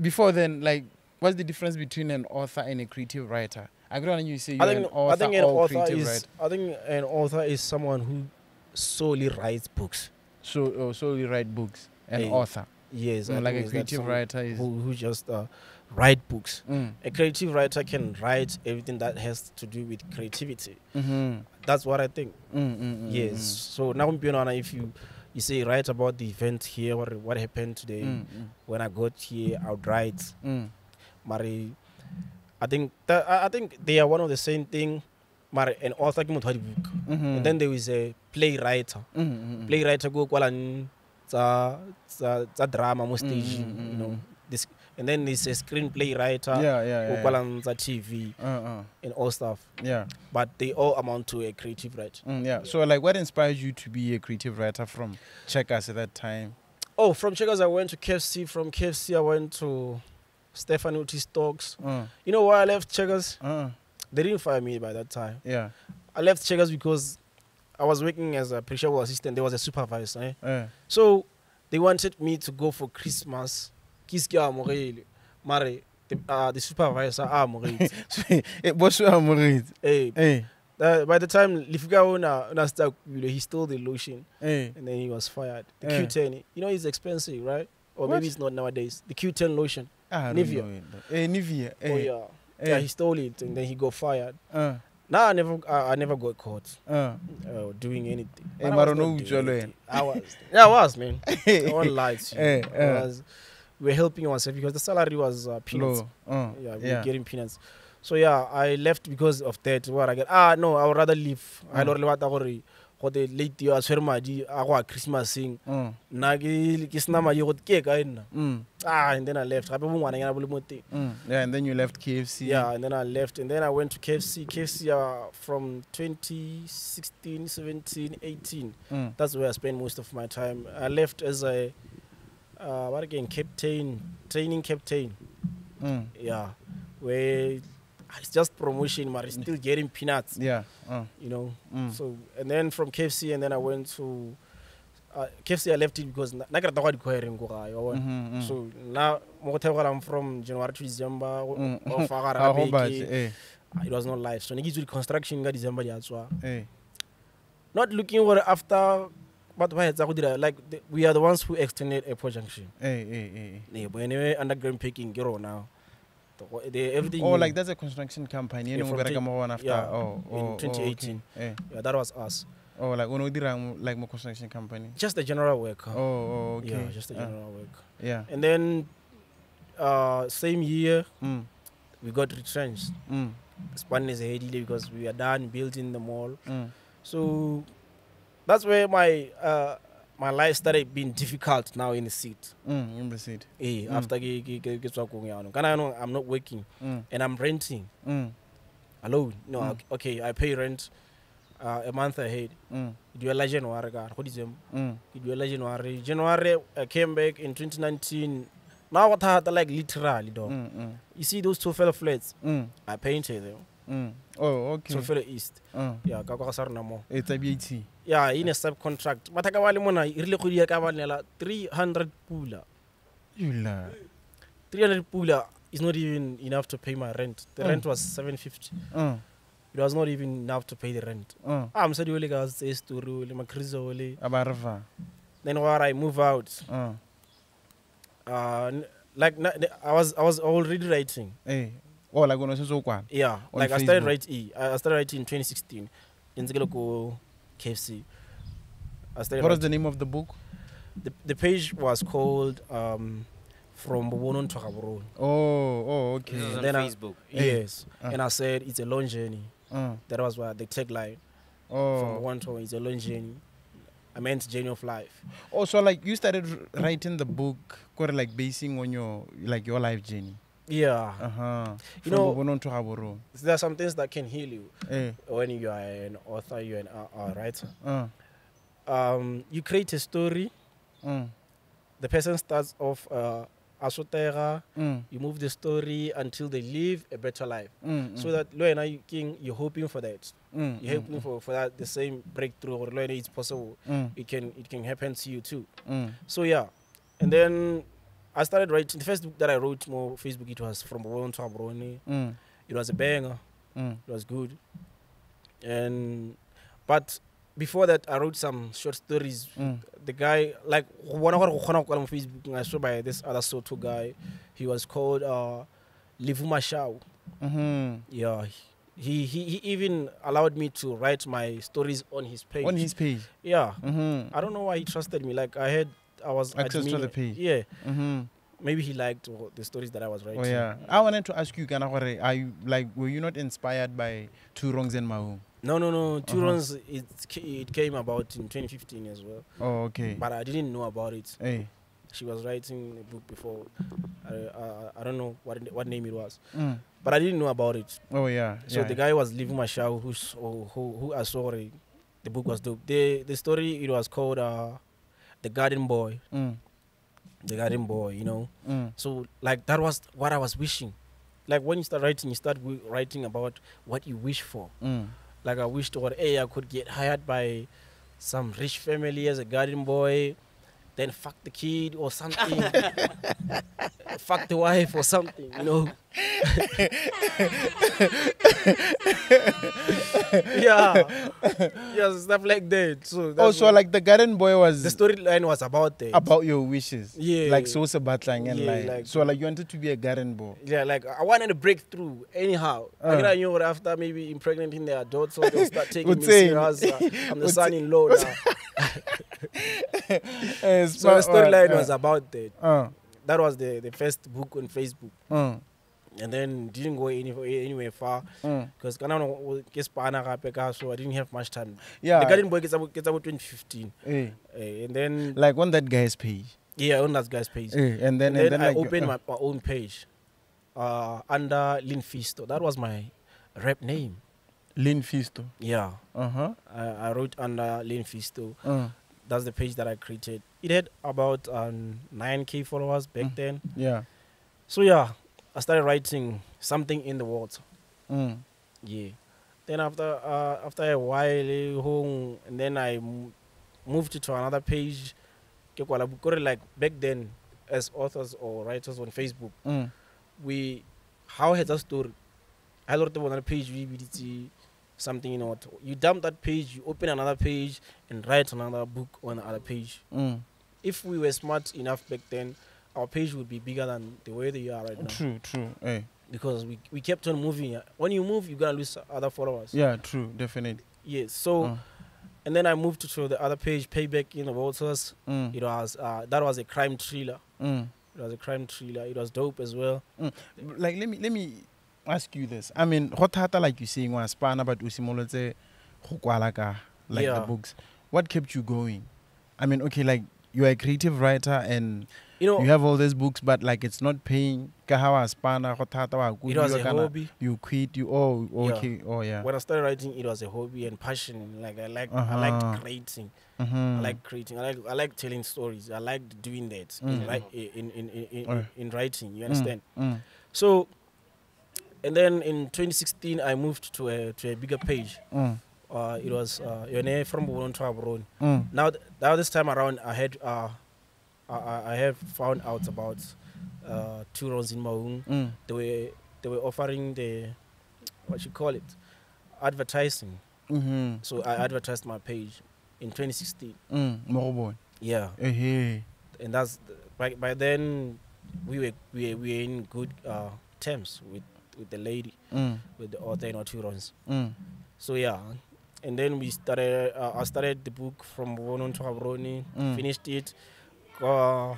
before then like what's the difference between an author and a creative writer? I don't know you say you're I think an author I think an or author creative is writer. I think an author is someone who solely writes books. so oh, so you write books an Hey, author Yes, Mm, like a creative writer is who who just uh, write books. mm. A creative writer can write everything that has to do with creativity. mm-hmm. That's what I think. mm, mm, mm, Yes. So now if you you say write about the event here, what what happened today. mm, mm, When I got here, I would write. mm, Mari, I think that I think they are one of the same thing. Mari, an author wa dibuka. mhm. And then there is a playwright. Mm, mm, mm. playwright go kwalang tsa tsa tsa drama mo stage Mm, mm, you know. mm. this and then there's a screenplay writer yeah yeah yeah, yeah. tsa TV Uh, uh, and all stuff. Yeah. But they all amount to a creative writer. Mm, yeah. So, like, what inspires you to be a creative writer from Checkers at that time? oh from Checkers I went to KFC from KFC I went to Stefan Otis Talks Uh, you know why I left Checkers? Uh, they didn't fire me by that time. Yeah. I left Checkers because I was working as a perishable assistant there was a supervisor eh? Uh, So they wanted me to go for Christmas. Kiss ke amogele. Mare the, uh, the supervisor a amogetse. it was so amazing. hey, Hey, uh, by the time Lifika una una stuck, he stole the lotion hey. and then he was fired. The Eh. Q10, you know it's expensive, right? Or What? maybe it's not nowadays. The Q10 lotion. Don't Nivea. know. Hey, Nivea. Oh yeah. hey. Yeah, he stole it and then he got fired. Uh, Now I never I, I never got caught uh. uh, doing anything. Hey, I was no doing anything. I was. Yeah, I was, man. I won't lie to you. Eh, I eh. was- we were helping ourselves because the salary was uh, peanuts. Uh, Yeah, we yeah. were getting peanuts. So yeah, I left because of that. What I get ah no, I would rather leave. I Mm. don't want to go late late a tshwere madi a go a christmaseng nna ke sena madi go ke ka nna. mm, Ah, and then I left. Gape bo ngwana nyana bo le mo teng. mm. Yeah, and then you left KFC. Yeah, and then I left and then I went to KFC. KFC uh, from 2016, 17, 18. Mm. That's where I spent most of my time. I left as a uh, what again, captain, training captain. Mm. Yeah, where it's just promotion, but it's still getting peanuts. Yeah. Uh. You know. Mm. So and then from KFC, and then I went to uh, KFC. I left it because na kera tawa dikoering. So now I'm from January to December. Mm. Ah, it was not life. So nigi to the construction ga December yatswa. Not looking for after. But why it's like we are the ones who extended Airport Junction. Hey, hey, hey. Yeah, but anyway, underground picking, get on now the, everything Oh, like that's a construction company. Yeah, from we one after. yeah, oh, in 2018. oh, 2018. okay. yeah. yeah, that was us. Oh, like uno dirang like more construction company. Just the general work. Oh, oh, okay. Yeah, just the general general work. yeah. And then uh same year Mm, we got retrenched. mm, Span is heavily because we are done building the mall. mm. So that's where my uh my life started being difficult now in the seat. Mm, in the seat. Yeah, Mm. after no I'm not working Mm, and I'm renting mm, alone. No, Mm. ok- okay, I pay rent uh, a month ahead. mm, Do you like January mm. January. January I came back in 2019. Now what I had like literally dog. Mm, mm, You see those two fellow flats? mm, I painted them. Mm. Oh, okay. solofelo east Uh, ya ka kwa ga sa rona mo it's a BAT. ya in a subcontract mathaka ba le mona e rile kgwedi ya ka ba nela 300 pula You lie. 300 pula is not even enough to pay my rent the uh. rent was 750 Uh, it was not even enough to pay the rent uh. ah mosadi o le ka tse story o le macriso o le Abarva. then while i move out Uh. uh, like na- i was i was already writing Hey. Oh, like when I said so yeah On like i started Facebook. writing i started writing in 2016 in ko kfc i started What was the name of the book? the, the page was called um, from Bobonong to Gaborone. Oh, oh, This is okay. on Then I- Facebook. Yes. Uh. And I said it's a long journey. Uh, That was what the tagline Oh. from oh. one to it's a long journey. I meant journey of life. Oh, so like you started writing the book, kind of like basing on your like your life journey. Yeah. Uh huh. You know- There are some things that can heal you Eh. when you are an author, you're an uh, writer. Uh. Um, you create a story. Mm. The person starts off uh, asotera. Mm. You move the story until they live a better life. Mm. So that lo king you're hoping for that. mm. You're hoping for, for that the same breakthrough or lo it's possible. Mm. it can it can happen to you too. Mm. So yeah, and then I started writing. The first book that I wrote more Facebook it was from Boron to Abroni. Mm. It was a banger. Mm. It was good. And but before that, I wrote some short stories. Mm. The guy like one of our on Facebook. I saw by this other Soto guy. He was called uh, Livuma Shao. Mm-hmm. Yeah. He, he he even allowed me to write my stories on his page. On his page. yeah. Mm-hmm. I don't know why he trusted me. Like I had, I was Access to the page. Yeah, Mm-hmm. maybe he liked uh, the stories that I was writing. Oh yeah. I wanted to ask you, Kana, are you like were you not inspired by Two Wrongs and Mahou? No, no, no. Two Uh-huh. runs. It it came about in 2015 as well, Oh okay. but I didn't know about it. Hey. She was writing a book before. I uh, I don't know what what name it was, Mm. but I didn't know about it. Oh yeah. So yeah. the guy was leaving my show, who's who who, who I saw already. The book was dope. The the story it was called uh, the Garden Boy. Mm. The Garden Boy, you know. Mm. So like that was what I was wishing. Like when you start writing, you start writing about what you wish for. Mm. Like I wished what hey I could get hired by some rich family as a garden boy, then fuck the kid or something. fuck the wife or something, you know. yeah. Yeah, stuff like that. So Oh, so like the Garden Boy was the storyline was about that. about your wishes. Yeah. Like so batlang and Yeah, like, like- so like you wanted to be a garden boy. Yeah, like I wanted a breakthrough anyhow. Uh. Like I knew after maybe impregnating their daughter, so they'll start taking me serious. Uh, I'm the son-in-law now. So the storyline uh, was about that. uh, That was the, the first book on Facebook, uh, and then didn't go any, anywhere far uh. because kana no ke spana gape ka so I didn't have much time. Yeah. The Garden Boy gets about gets about 2015, eh, Eh, and then like on that guy's page. yeah, on that guy's page. Eh, and then and and then, then, I like, opened uh, my, my own page uh, under Lin Fisto. That was my rap name. Lin Fisto. Yeah. Uh huh. I, I wrote under lin Fisto. Uh, That's the page that I created. It had about um, 9k followers back Mm. then. yeah. So yeah, I started writing something in the water. Mm. Yeah. Then after uh, after a while, eh, home, and then I moved to another page. Ke kwala bukore, Like back then, as authors or writers on Facebook, Mm. we how has a story. I wrote on another page. We did something you know what you dump that page, you open another page, and write another book on the other page. Mm. If we were smart enough back then, our page would be bigger than the way they are right now. True. True. Eh. Because we, we kept on moving. When you move, you're gonna lose other followers. Yeah. True. Definitely. Yes. So Uh, and then I moved to, to the other page, Payback in the Waters. mm. It was uh, that was a crime thriller. Mm. It was a crime thriller. It was dope as well. like let me let me ask you this i mean go thata like you saying wa spana but o simolotse go kwala ka like the books what kept you going i mean okay like you're a creative writer and You know, you have all these books but like it's not paying ka ha wa spana go thata wa it was a hobby. you quit you oh Yeah. okay oh yeah When I started writing, it was a hobby and passion. Like I like, I Uh-huh. like creating. Mhm. I like creating. I like, I like telling stories. I like doing that in, Mm. wri- in, in, in, in, Uh. in writing. You Mm, understand? mm, So and then in 2016 I moved to a to a bigger page. Mm. Uh, it was uh, from Bonon to Abroni. Mm. Now, th- now this time around, I had uh, I, I have found out about uh, two rounds in Maung. Mm. They were they were offering the what you call it advertising. Mm-hmm. So I advertised my page in 2016. Mm. Mo go bone. Yeah, hey. and that's by by then we were we were, we were in good uh, terms with with the lady Mm. with the author in two runs. Mm. So yeah, and then we started. Uh, I started the book from Bonon to Abroni. Mm. finished it. Uh,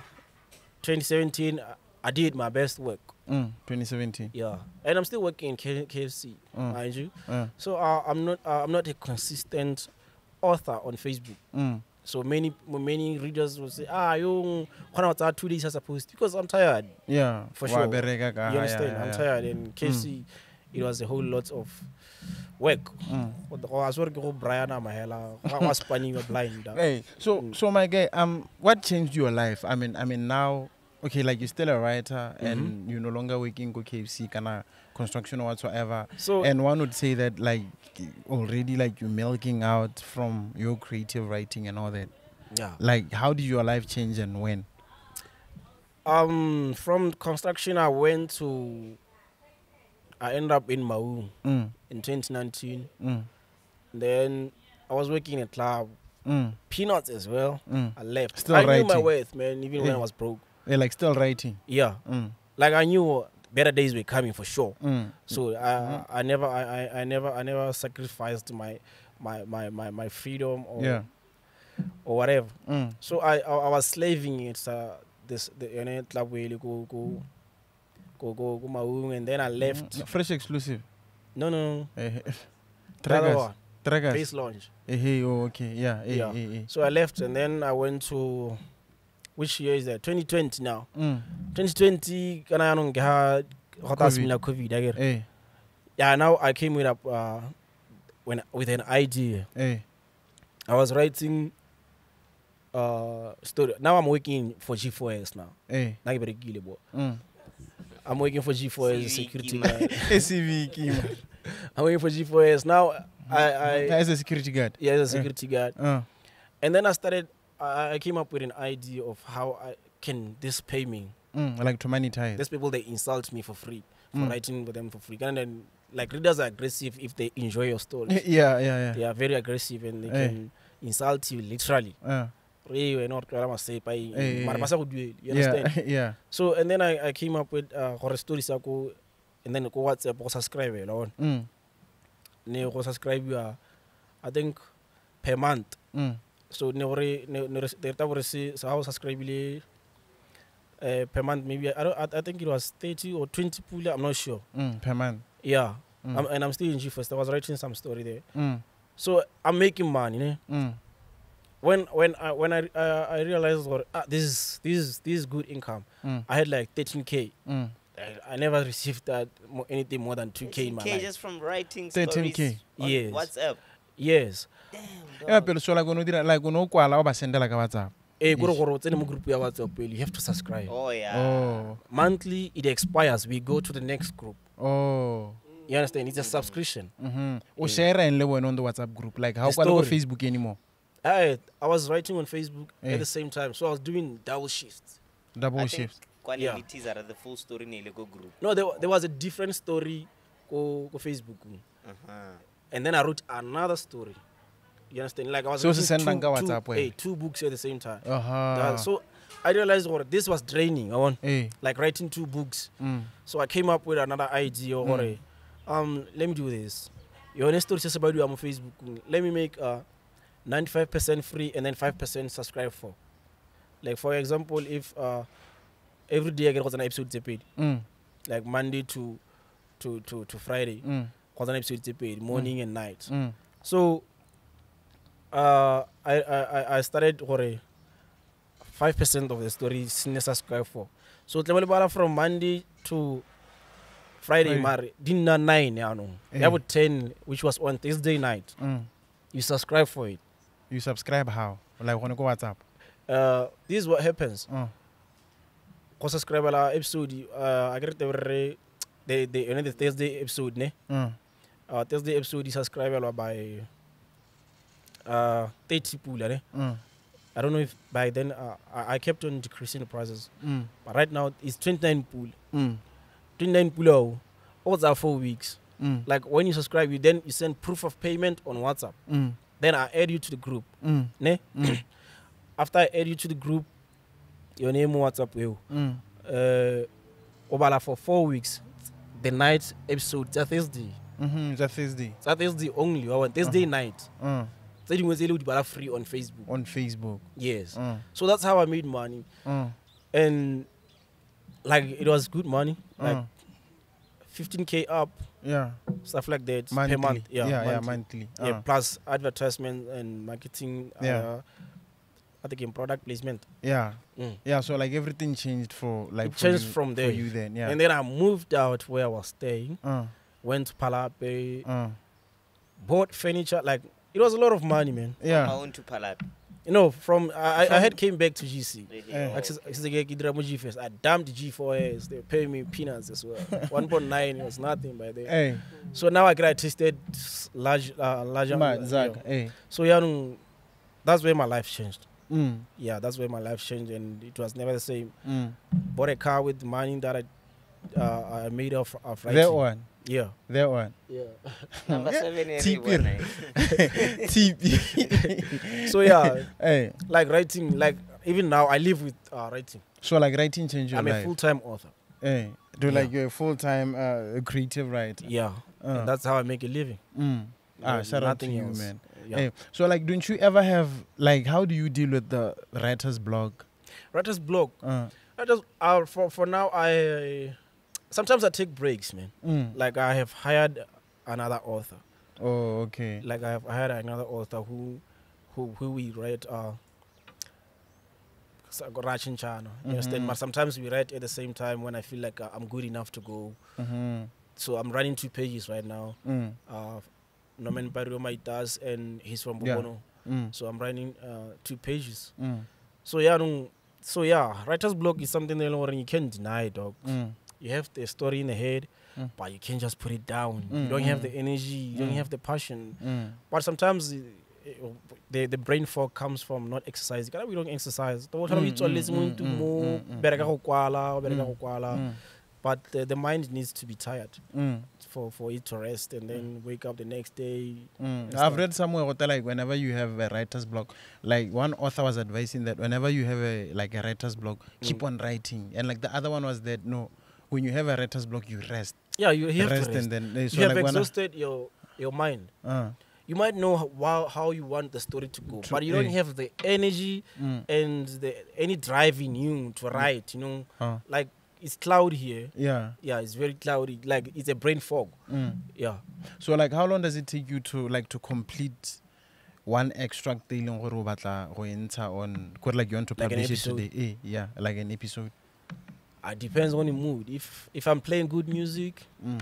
2017, I- I did my best work. Mm. 2017. Yeah, and I'm still working in K- KFC, Mm. mind you. Yeah. So uh, I'm not uh, I'm not a consistent author on Facebook. Mm. So many many readers will say, ah, you out two days as a because I'm tired. Yeah. For sure. you understand? yeah, I'm yeah. tired. And KFC, it was a whole lot of work. Mm. I was working with Brian Amahela. I was spanning your blind. Hey, so Mm. so my guy, um, what changed your life? I mean, I mean now, okay, like you're still a writer Mm-hmm. and you're no longer working go KFC, kind of construction or whatsoever. So and one would say that like already like you're milking out from your creative writing and all that. yeah. Like, how did your life change and when? Um, from construction, I went to. I ended up in Maung Mm, in 2019. mm, Then I was working in a club, mm, peanuts as well. mm. I left. Still I knew my writing? worth, man. Even when Yeah. I was broke. Yeah, like still writing. Yeah, Mm, like I knew better days were coming for sure. mm, So I, I never, I, I, never, I never sacrificed my, my, my, my, my freedom or, yeah. or whatever. So I, I, I was slaving it. Uh, this the you know, club where you go go go go go Maung, and then I left. mm, fresh exclusive. No, no, no. Eh, Trackers. Face launch. Eh, hey, oh, okay. Yeah. Eh, Yeah. eh, eh. So I left and then I went to which year is that? 2020 now. Mm, 2020 kana yanong ke ha go ta COVID. simila covid akere. eh, Yeah, now I came with a, uh, when with an idea. eh. I was writing uh story. Now I'm working for G4S now. Eh. Na ke berekile bo. Mm. I'm working for G4S CV security kima. guard. CV kima. I'm working for G4S now. I I As a security guard. yeah, as a security guard. Uh, And then I started. I, I came up with an idea of how I can this pay me. mm, like to monetize. These people they insult me for free for Mm. writing for them for free, and then like readers are aggressive if they enjoy your story. yeah, yeah, yeah. they are very aggressive and they hey. can insult you literally. Uh, Tloela masepa, eh, Eh, eh, ba sa go duele, You understand? yeah, yeah. So and then I, I came up with uh, gore story sa ko and then go WhatsApp go subscribe la one. Mm, Ne go subscribe you I think per month. mm, So ne gore ne ne gore se sa how subscribe le uh, per month maybe I don't I, I think it was 30 or 20 pula I'm not sure. mm, per month. Yeah. Mm, I'm, and I'm still in G first. I was writing some story there. mm, So I'm making money, ne? mm, when when I when I uh, I realized what ah, this is this is this is good income. mm, I had like 13k. mm. I, I never received that mo- anything more than 2k in my life. just from writing 13K. Yes. WhatsApp. Yes. Damn, Yeah, dog. so like when did like when o kwala o ba sendela ka WhatsApp. Eh, Yes. gore gore o tsene mo group ya WhatsApp pele, you have to subscribe. Oh yeah. Oh. Monthly it expires. We go to the next group. Oh. You understand? It's a subscription. Mhm. O Yeah. share and le wena on the WhatsApp group like how can kwala go. Facebook anymore. I I was writing on Facebook Eh. at the same time, so I was doing double shifts. Double I think shift. quality teaser the full story in the go group. No, there, there was a different story go go Facebook. Uh-huh. and then I wrote another story. You understand? Like I was So writing two, two, WhatsApp hey, two books at the same time. Aha. Uh, so I realized what this was draining. I want eh. like writing two books. Mm. So I came up with another idea. Or Mm. um, let me do this. Your next story just about you on Facebook. Let me make uh, 95% free and then 5% subscribe for. Like for example, if uh, every day I get an episode to paid, Mm. like Monday to to to, to Friday, Mm. an episode to paid, morning and night. Mm. So uh, I, I, I- I started gore five percent of the story sine subscribe for. So from Monday to Friday, dinna nine. You have a ten which was on Thursday night. Mm. You subscribe for it. You subscribe how? Like go WhatsApp. Uh, this is what happens. Uh. Go subscribe la episode uh, I get the the the you know, the Thursday episode ne. Mm. Uh, Thursday episode subscribe la by uh 30 pula ne. Mm. I don't know if by then uh, I, kept on decreasing the prices, Mm. but right now it's 29 pool. Mm. 29 pula. What's that four weeks? Mm. Like when you subscribe, you then you send proof of payment on WhatsApp. Mm. Then I add you to the group. Mm. Ne? Mm. After I add you to the group, your name WhatsApp will. Mm. Uh, obala for four weeks. The night episode, tsa Thursday. Mhm, It's a Thursday. Tsa Thursday only. Or Thursday night. Mm. Tse dingwe tse le di bala free on Facebook. On Facebook. Yes. Mm. So that's how I made money. Mm. And like it was good money. Like Mm. 15k up, Yeah. stuff like that Monthly. per month. Yeah, yeah, yeah, monthly. monthly. Yeah, Uh. plus advertisement and marketing. Yeah. Uh, I think in product placement. Yeah. Mm. Yeah, so like everything changed for like It for changed you- from there. for you then, yeah. And then I moved out where I was staying. uh, Went to Palapye, uh, bought furniture. Like it was a lot of money, man. yeah. I went to Palapye. You know, from I, I had came back to GC. Access- access the gig, Idra I dumped G4S. They pay me peanuts as well. 1.9 was nothing by then. Hey, So now I graduated large, uh, larger. yeah. Zach, hey. So yeah, that's where my life changed. Mm, Yeah, that's where my life changed, and it was never the same. mm. Bought a car with money that I uh, I made off of writing. That one. Yeah. That one. Yeah. Number seven ene Tipir. bona e. TP. So yeah, hey. like writing, like even now I live with uh, writing. So like writing changed your I'm a full time author. hey. Do Yeah. like you're a full time uh, creative writer. Yeah. Uh. And that's how I make a living. Mm. Ah, shout out to nothing you, else. man. Yeah. Hey, so like, don't you ever have like, how do you deal with the writer's block? Writer's block. Uh, I just uh, for for now I sometimes I take breaks, man. mm. Like I have hired another author. Oh, okay. Like I have hired another author who who who we write uh Rachin Chano. You understand? Mhm. But sometimes we write at the same time when I feel like uh, I'm good enough to go. Mm-hmm. So I'm running two pages right now. Mm. Uh Norman Pario Maitase and he's from Yeah. Mm. So I'm running uh, two pages. Mm. So yeah, no, so yeah, writer's block is something that you can't deny, dog. You have the story in the head, Mm. but you can't just put it down. Mm, you don't have mm. the energy, you don't Mm. have the passion. Mm. But sometimes eh, eh, the the brain fog comes from not exercising. Kana we don't exercise. The water Mm, we tswaletse mm, mo mm, mo bereka go kwala, o bereka go kwala. But the, the mind needs to be tired Mm. for for it to rest and then wake up the next day. Mm. I've read somewhere like whenever you have a writer's block, like one author was advising that whenever you have a like a writer's block, keep Mm. on writing, and like the other one was that no, when you have a writer's block, you rest, Yeah, you, have rest, to rest. and then so you have like I- exhausted your your mind. uh, You might know how, how, you want the story to go, True, but you don't have the energy mm, and the any drive in you to write. You know, uh, like it's cloud here. yeah. Yeah, it's very cloudy. Like it's a brain fog. Mm. Yeah. So like, how long does it take you to like to complete one extract e leng gore o batla go e ntsha on like you want to Like publish it today? Eh, yeah, like an episode. It depends on the mood. If if I'm playing good music, Mm.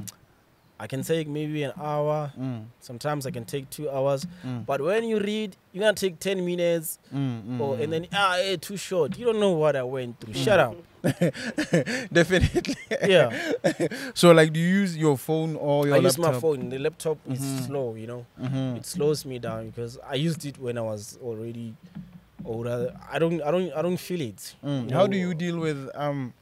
I can take maybe an hour. Mm. Sometimes I can take two hours. Mm. But when you read, you're gonna take ten minutes, Mm, mm, or mm. and then ah, eh, too short. You don't know what I went through. Shut up. definitely. Yeah. So like, do you use your phone or your I use my laptop? phone. The laptop is Mhm. slow. You know. Mhm. it slows me down because I used it when I was already older. I don't, I don't, I don't feel it. Mm. you How do you deal with um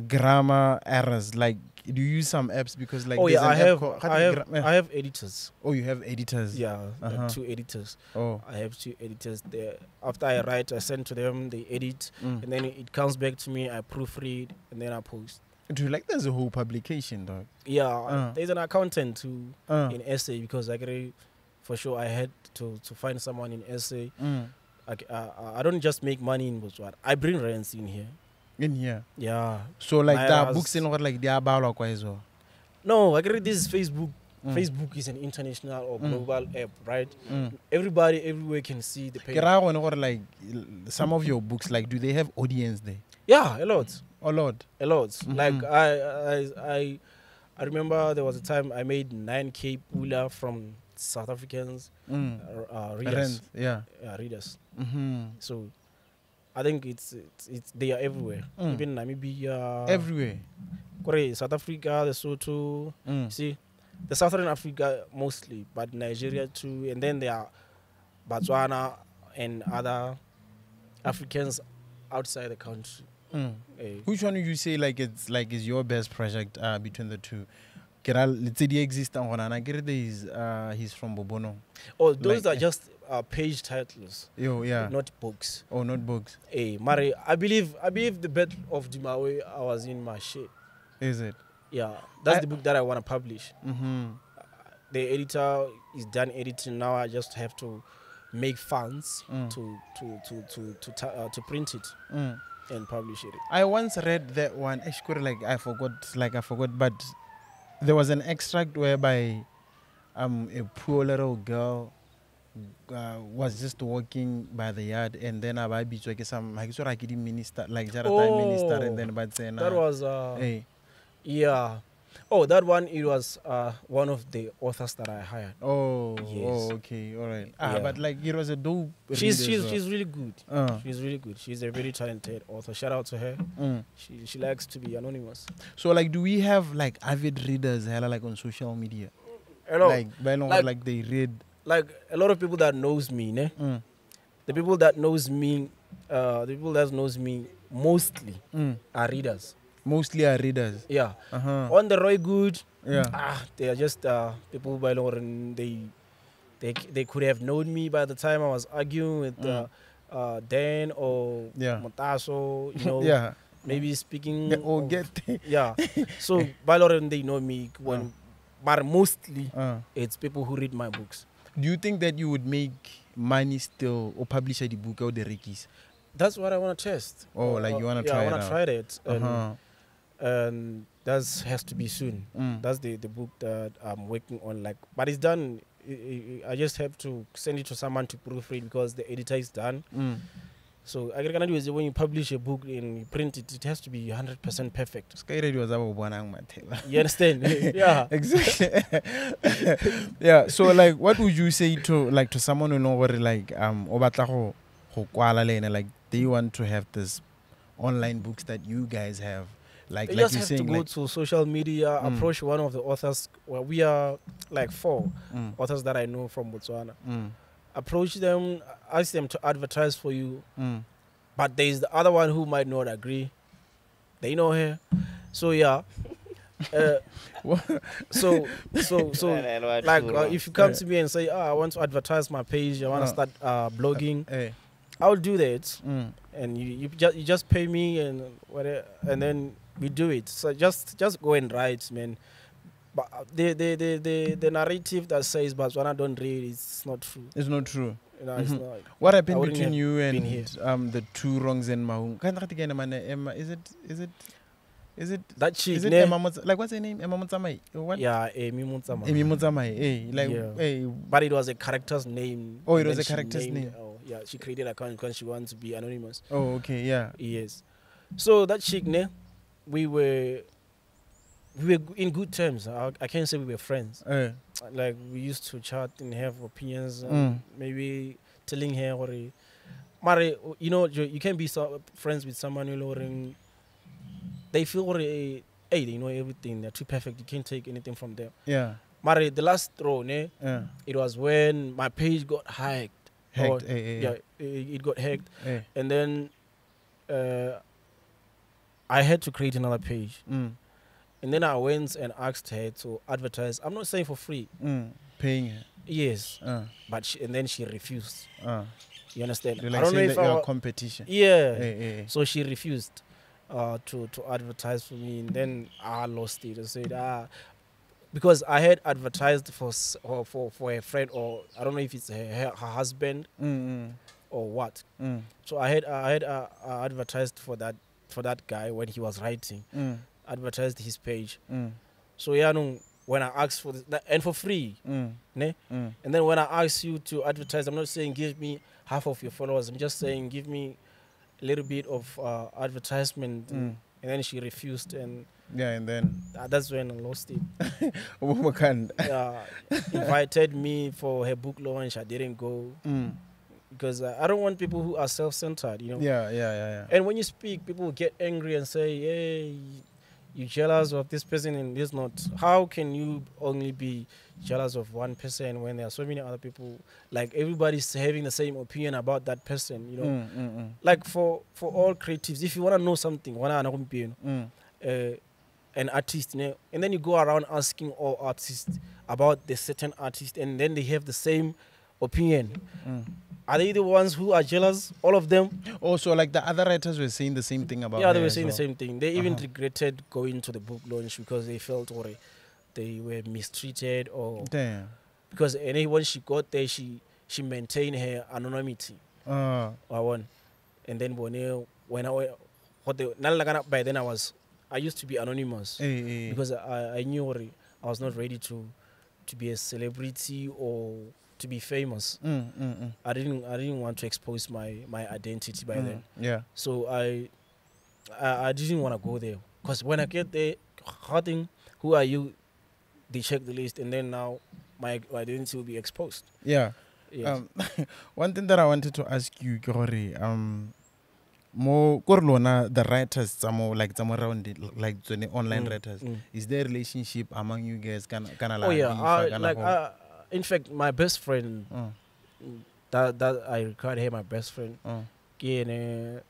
grammar errors? Like, do you use some apps because like? oh yeah, I have, I have, I have editors. oh, you have editors. Yeah, Uh-huh. two editors. Oh. I have two editors there. After I write, I send to them. They edit, Mm. and then it comes back to me. I proofread, and then I post. Do you like there's a whole publication, dog? Yeah, Uh. there's an accountant who Uh. in essay because I agree, for sure I had to to find someone in essay. Mm. I, uh, I don't just make money in Botswana. I bring rents in here. In here. Yeah. So like there are books in what like they are about as well. No, I agree. This is Facebook. Mm. Facebook is an international or Mm. global app, right? Mm. Everybody everywhere can see the page. raya gone gore, like some of your books, like do they have audience there? Yeah, a lot, A lot. a lot. Mhm. Like I, I, I, I remember there was a time I made 9k pula from South Africans Mm. uh, uh, readers, Rent, yeah. uh, readers. Mm-hmm. So I think it's it's, it's they are everywhere. Mm. Even Namibia, Everywhere. kore South Africa, the Lesotho, Mm. see, the Southern Africa mostly, but Nigeria too, and then there are Botswana and other Africans outside the country. Mm. Eh, Which one would you say like it's like is your best project uh, between the two? Kera let's say the existing one and I get is uh he's from Bobonong. Oh, those Like- are just uh, page titles, Yo, yeah. not books. oh notebooks. Hey, Mari, I believe I believe the bet of Dimawe I was in my shit. Is it? Yeah, that's I- the book that I want to publish. Mm-hmm. The editor is done editing now. I just have to make funds Mm. to to to to to, ta- uh, to print it Mm. and publish it. I once read that one. Actually, like I forgot, like I forgot, but there was an extract whereby um a poor little girl uh, was just walking by the yard, and then I beach like some like so like the minister, like Jarata minister, and then but saying That was uh, hey yeah. Oh, that one it was uh, one of the authors that I hired. oh Yes. oh okay all right ah Yeah. but like it was a dope. She's she's well. she's really good. Uh, She's really good. She's a very talented author. Shout out to her. mm. She she likes to be anonymous. So like, do we have like avid readers, hella like on social media? Hello. Like, like- like they read. Like a lot of people that knows me, ne? Mm. The people that knows me, uh, the people that knows me mostly Mm. are readers. Mostly are readers. Yeah. Uh huh. On the Roy Good, Yeah. ah, they are just uh, people by law and they they they could have known me by the time I was arguing with uh, uh, Dan or Mm. Yeah. Motaso, you know, yeah. maybe speaking. Get, or get. yeah. So by law and they know me when, but mostly Uh. it's people who read my books. Do you think that you would make money still or publish the book or the Rikis? That's what I want to test. Oh, Uh, like you uh, wanna yeah, try I it want to try that. uh-huh. and that has to be soon. Mm. That's the, the book that I'm working on. Like, but it's done. I- I I just have to send it to someone to proofread because the editor is done. Mm. So I can when you publish a book and you print it, it has to be 100% perfect. Sky Radio was one Matela. You understand? yeah. exactly. yeah. So like, what would you say to like to someone who know what like um o batla go go kwala le ene, like they want to have this online books that you guys have like You like just you have to go like to social media, Mm. approach one of the authors. Well, we are like four mm, authors that I know from Botswana. mm, Approach them, ask them to advertise for you. mm. But there's the other one who might not agree. They know her. So yeah. Uh, so so so like uh, if you come to me and say, "Oh, I want to advertise my page. I want Uh. to start uh, blogging," Hey. I'll do that, Mm. and you you just you just pay me and whatever, and then we do it. So just just go and write, man. But uh, the the the the, the narrative that says Botswana don't read, it's not true. It's not true. You know, it's Mhm. not. What happened between you and um the two wrongs in Mahung? Can't I think Emma, Emma, is it is it is it That chick, is it? Emma Motsa- like what's her name? Emma Motsamai? What? Yeah, Amy Mutsama. Emi Motsamai. Hey, like Yeah. hey, But it was a character's name. Oh, it was a character's named- name. Oh, yeah, she created an account because she wants to be anonymous. oh okay, yeah. Yes. So that chick, ne, we were we were in good terms. I, I can't say we were friends. Uh, Like we used to chat and have opinions. And Mm. Maybe telling her or Mare, you know, you, you can be so, friends with someone you know, and they feel or hey, they know everything. They're too perfect. You can't take anything from them. yeah. Mare, the last throw, ne, Yeah. it was when my page got hacked. Hacked. Or- yeah, it, it got hacked, and then uh, I had to create another page, Mm. And then I went and asked her to advertise. I'm not saying for free, Mm. Paying her. yes, Uh, but she, and then she refused. uh. You understand? They're I don't know if a competition. yeah. Hey, hey, hey. So she refused uh, to to advertise for me, and then I lost it. I said ah. Because I had advertised for or for for a friend or I don't know if it's her, her, her husband Mm, or what. mm, mm, So I had I had uh, uh, advertised for that for that guy when he was writing, mm, advertised his page. mm, So yeah, no, when I asked for this, and for free, mm, ne? mm. And then when I asked you to advertise, I'm not saying give me half of your followers. I'm just saying give me a little bit of uh, advertisement. Mm. And then she refused, and Yeah, and then uh, that's when I lost it. Uh, invited me for her book launch. I didn't go Mm. because uh, I don't want people who are self-centered. You know. Yeah, yeah, yeah, yeah. And when you speak, people get angry and say, "Hey, you jealous of this person and this not. How can you only be jealous of one person when there are so many other people? Like everybody's having the same opinion about that person. You know, Mm, mm, mm, like for for all creatives, if you want to know something, wanna mm. uh, an artist, you know, and then you go around asking all artists about the certain artist, and then they have the same opinion. Are they the ones who are jealous? All of them? Also, like the other writers were saying the same thing about. yeah, they were saying well. the same thing. They even Uh-huh. regretted going to the book launch because they felt or they were mistreated or Damn. because when she got there, she she maintained her anonymity. Uh, I won, and then when I- when I what they by then I was I used to be anonymous eh, eh. because I, I knew I was not ready to to be a celebrity or to be famous. Mm, mm, mm, I didn't I didn't want to expose my my identity by mm. then. Yeah. So I I, I didn't want to go there because when I get there, hurting, who are you? They check the list and then now my my identity will be exposed. Yeah. Yes. Um, one thing that I wanted to ask you, ke gore, um, mo kore lona the writers tsa mo like tsa around it, like the online Mm, writers mm. is there a relationship among you guys kana kana Oh la yeah, beef, I, like in fact, my best friend uh, that that I record her my best friend, uh, ene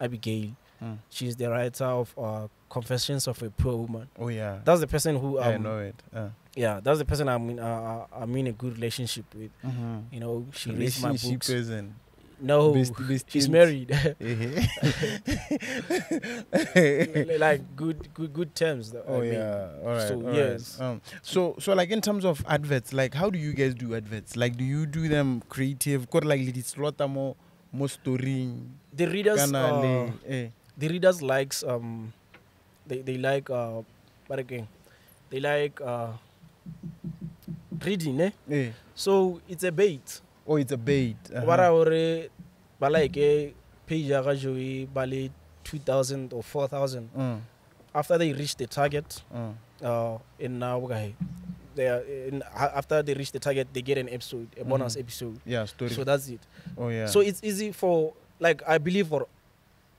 Abigail. Mm. She's the writer of uh, Confessions of a Poor Woman. oh yeah That's the person who um, I know it uh, yeah, that's the person I'm in. Uh, I'm in a good relationship with. mhm. You know, she reads my books. person No, she's married. Like good, good, good terms. I oh mean. yeah all right So, all right. yes. um so so like in terms of adverts like how do you guys do adverts like do you do them creative got like the slot more more story The readers, uh, eh the readers likes um, they they like uh, what again? They like uh, reading, eh? eh So it's a bait. Oh it's a bait uh-huh. Bara hore ba like page ya ga Joey ba le 2000 or 4000 Mm, after they reach the target mm. uh in now guy they are in, after they reach the target they get an episode a bonus Mhm. episode yeah story so that's it oh yeah so it's easy for like i believe for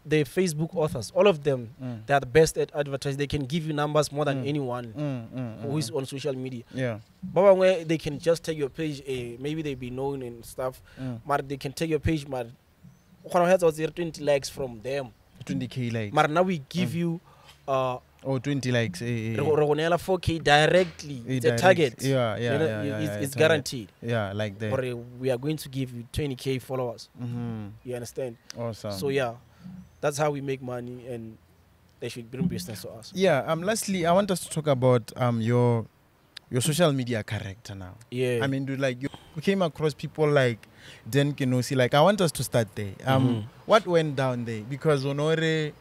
the facebook authors all of them mm. they are the best at advertising they can give you numbers more than Mm. anyone Mm, mm, who is mm. on social media yeah but where they can just take your page eh, maybe they be known and stuff mm. but they can take your page but 20 likes from them 20k likes but now we give you uh oh 20 likes eh, eh, eh. go- re go 4k directly Eh, a direct. target yeah yeah You know, yeah, yeah, it's, yeah, it's guaranteed yeah like that or uh, we are going to give you 20k followers mm-hmm. you understand awesome so yeah that's how we make money and they should bring business to us yeah um lastly i want us to talk about um your your social media character now yeah I mean, dude, like you came across people like Dan Kenosi. Like, I want us to start there. Um, Mhm. what went down there? Because Honore,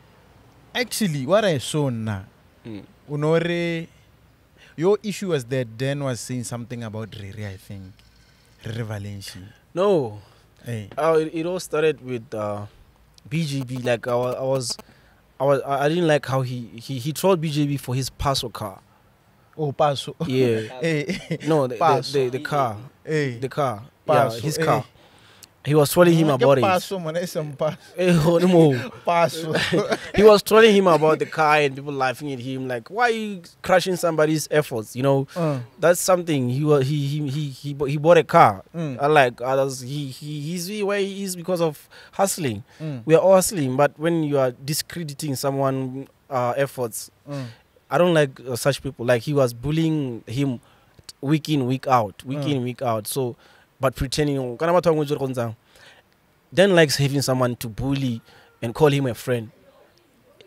actually, what I saw now, Mm. Honore, your issue was that Dan was saying something about Riri, I think. Riri Valenci. no Hey. uh, it, it all started with uh bgb like i was i was I, was, I didn't like how he, he he trolled BJB for his Paso car. Oh, Paso. Yeah, hey, no, the, the, the, the car, hey. the car, Paso, yeah, his car. He was trolling him Ah, about it. Paso, man. It's some Paso. Eh, oh, he was trolling him about the car and people laughing at him like why are you crushing somebody's efforts? You know? Uh, that's something. He was he he he he, he bought a car. Mm, I like others he he he's way he is because of hustling. Mm, we are all hustling but when you are discrediting someone uh efforts mm. i don't like uh, such people. Like he was bullying him week in week out week Mm. in week out. So but pretending kana batho ba ngwe jwale go ntsang, Dan likes having someone to bully and call him a friend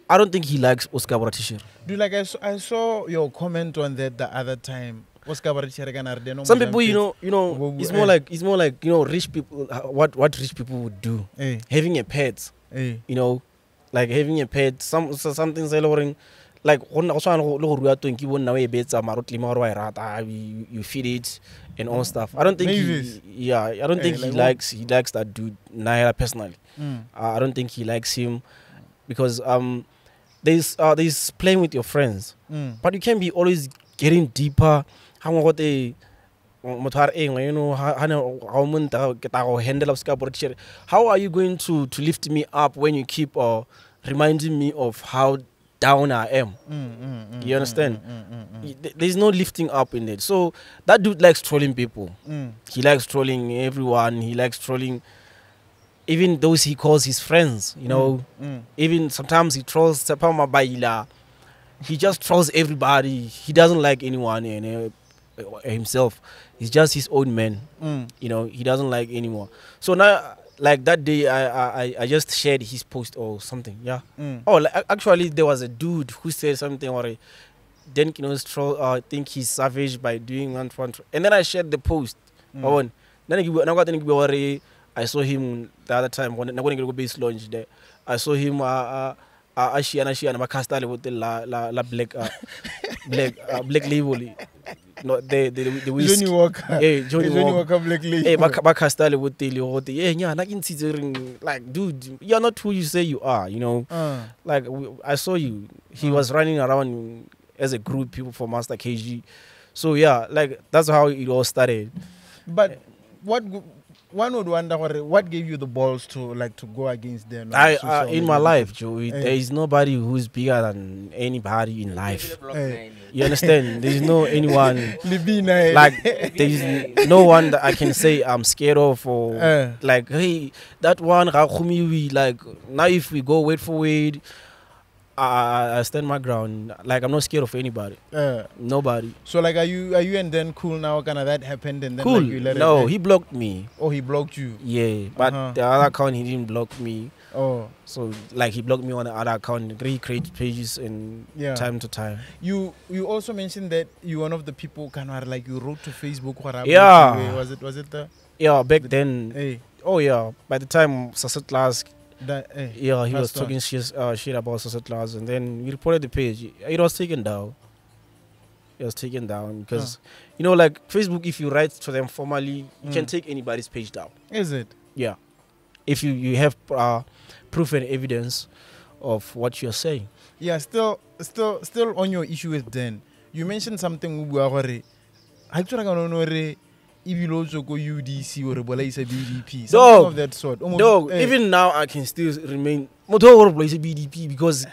I don't think he likes Oscar Boratishir. do like I saw, I saw your comment on that the other time. Oscar Some people, you know, you know, it's eh. more like it's more like you know, rich people. What what rich people would do, hey. having a pet, hey. you know, like having a pet. Some so something say leng like go nna go tshwana le go- rua tonki bo nna o e betsa mara o tlile gore wa e rata you feed it and all stuff. I don't think Mavis. he, yeah, I don't Eh, think like he likes he likes that dude Naira personally. Mm. Uh, I don't think he likes him because um there's uh there's playing with your friends. Mm. but you can be always getting deeper ha ngwe gote motho a re eng you know ha ha ne ga o monta ke ta go handle how are you going to to lift me up when you keep uh, reminding me of how down I am. Mm, mm, mm, You understand? Mm, mm, mm, There's no lifting up in it. So that dude likes trolling people. mm. He likes trolling everyone. He likes trolling even those he calls his friends. You know, Mm. even sometimes he trolls Sepama Baila. He just trolls everybody. He doesn't like anyone and uh, himself. He's just his own man. Mm. You know, he doesn't like anyone. So now, like that day, I I, I- I just shared his post or something. Yeah. Mm. Oh, like, actually, there was a dude who said something or a- then you know troll. Uh, think he's savage by doing one front. And then I shared the post. Mm. Oh, then I I. I saw him the other time when I go base launch there. I saw him. Uh, uh, uh, Ashiana Ashiana Makasta with the la la la black uh, black uh, black label. No, the the the Johnny. Walker. Hey, Johnny Johnnie Walker. Walker Black Label. Eh, ba ba casta le botele go te eh nya na ke ntshitse ring like dude you're not who you say you are you know Uh, like I saw you he Mm. was running around as a group people for Master KG so yeah like that's how it all started but what one would wonder what, what gave you the balls to like to go against them? on I social uh, in my life Joey Eh. there is nobody who's bigger than anybody in life Hey. you understand there is no anyone eh? like there is no one that I can say I'm scared of or Eh. like hey that one Rakhumiwi like now if we go wait for wait I, I stand my ground like I'm not scared of anybody Uh, nobody so like, are you are you and then cool now? Kind of that happened and then cool like, you let no it. he blocked me oh he blocked you. yeah but Uh-huh. the other account he didn't block me Oh so like he blocked me on the other account recreate pages and yeah. time to time You you also mentioned that you one of the people kind of like you wrote to Facebook. What? Yeah. Was it was it the yeah back then hey oh yeah by the time Sasset last that hey Yeah, he was talking shit, uh, shit about Sunset Class, and then we reported the page. It was taken down. It was taken down because, you know, like Facebook, if you write to them formally, you can Mm. take anybody's page down. is it? Yeah, if you you have uh, proof and evidence of what you're saying. Yeah, still, still, still on your issue with Dan. You mentioned something o bua gore ha ke tswela ka nono gore ebile o tswe ko UDC or bolaisa BDP something Dog. of that sort. Mo- No, eh, even now I can still remain. Gore place BDP because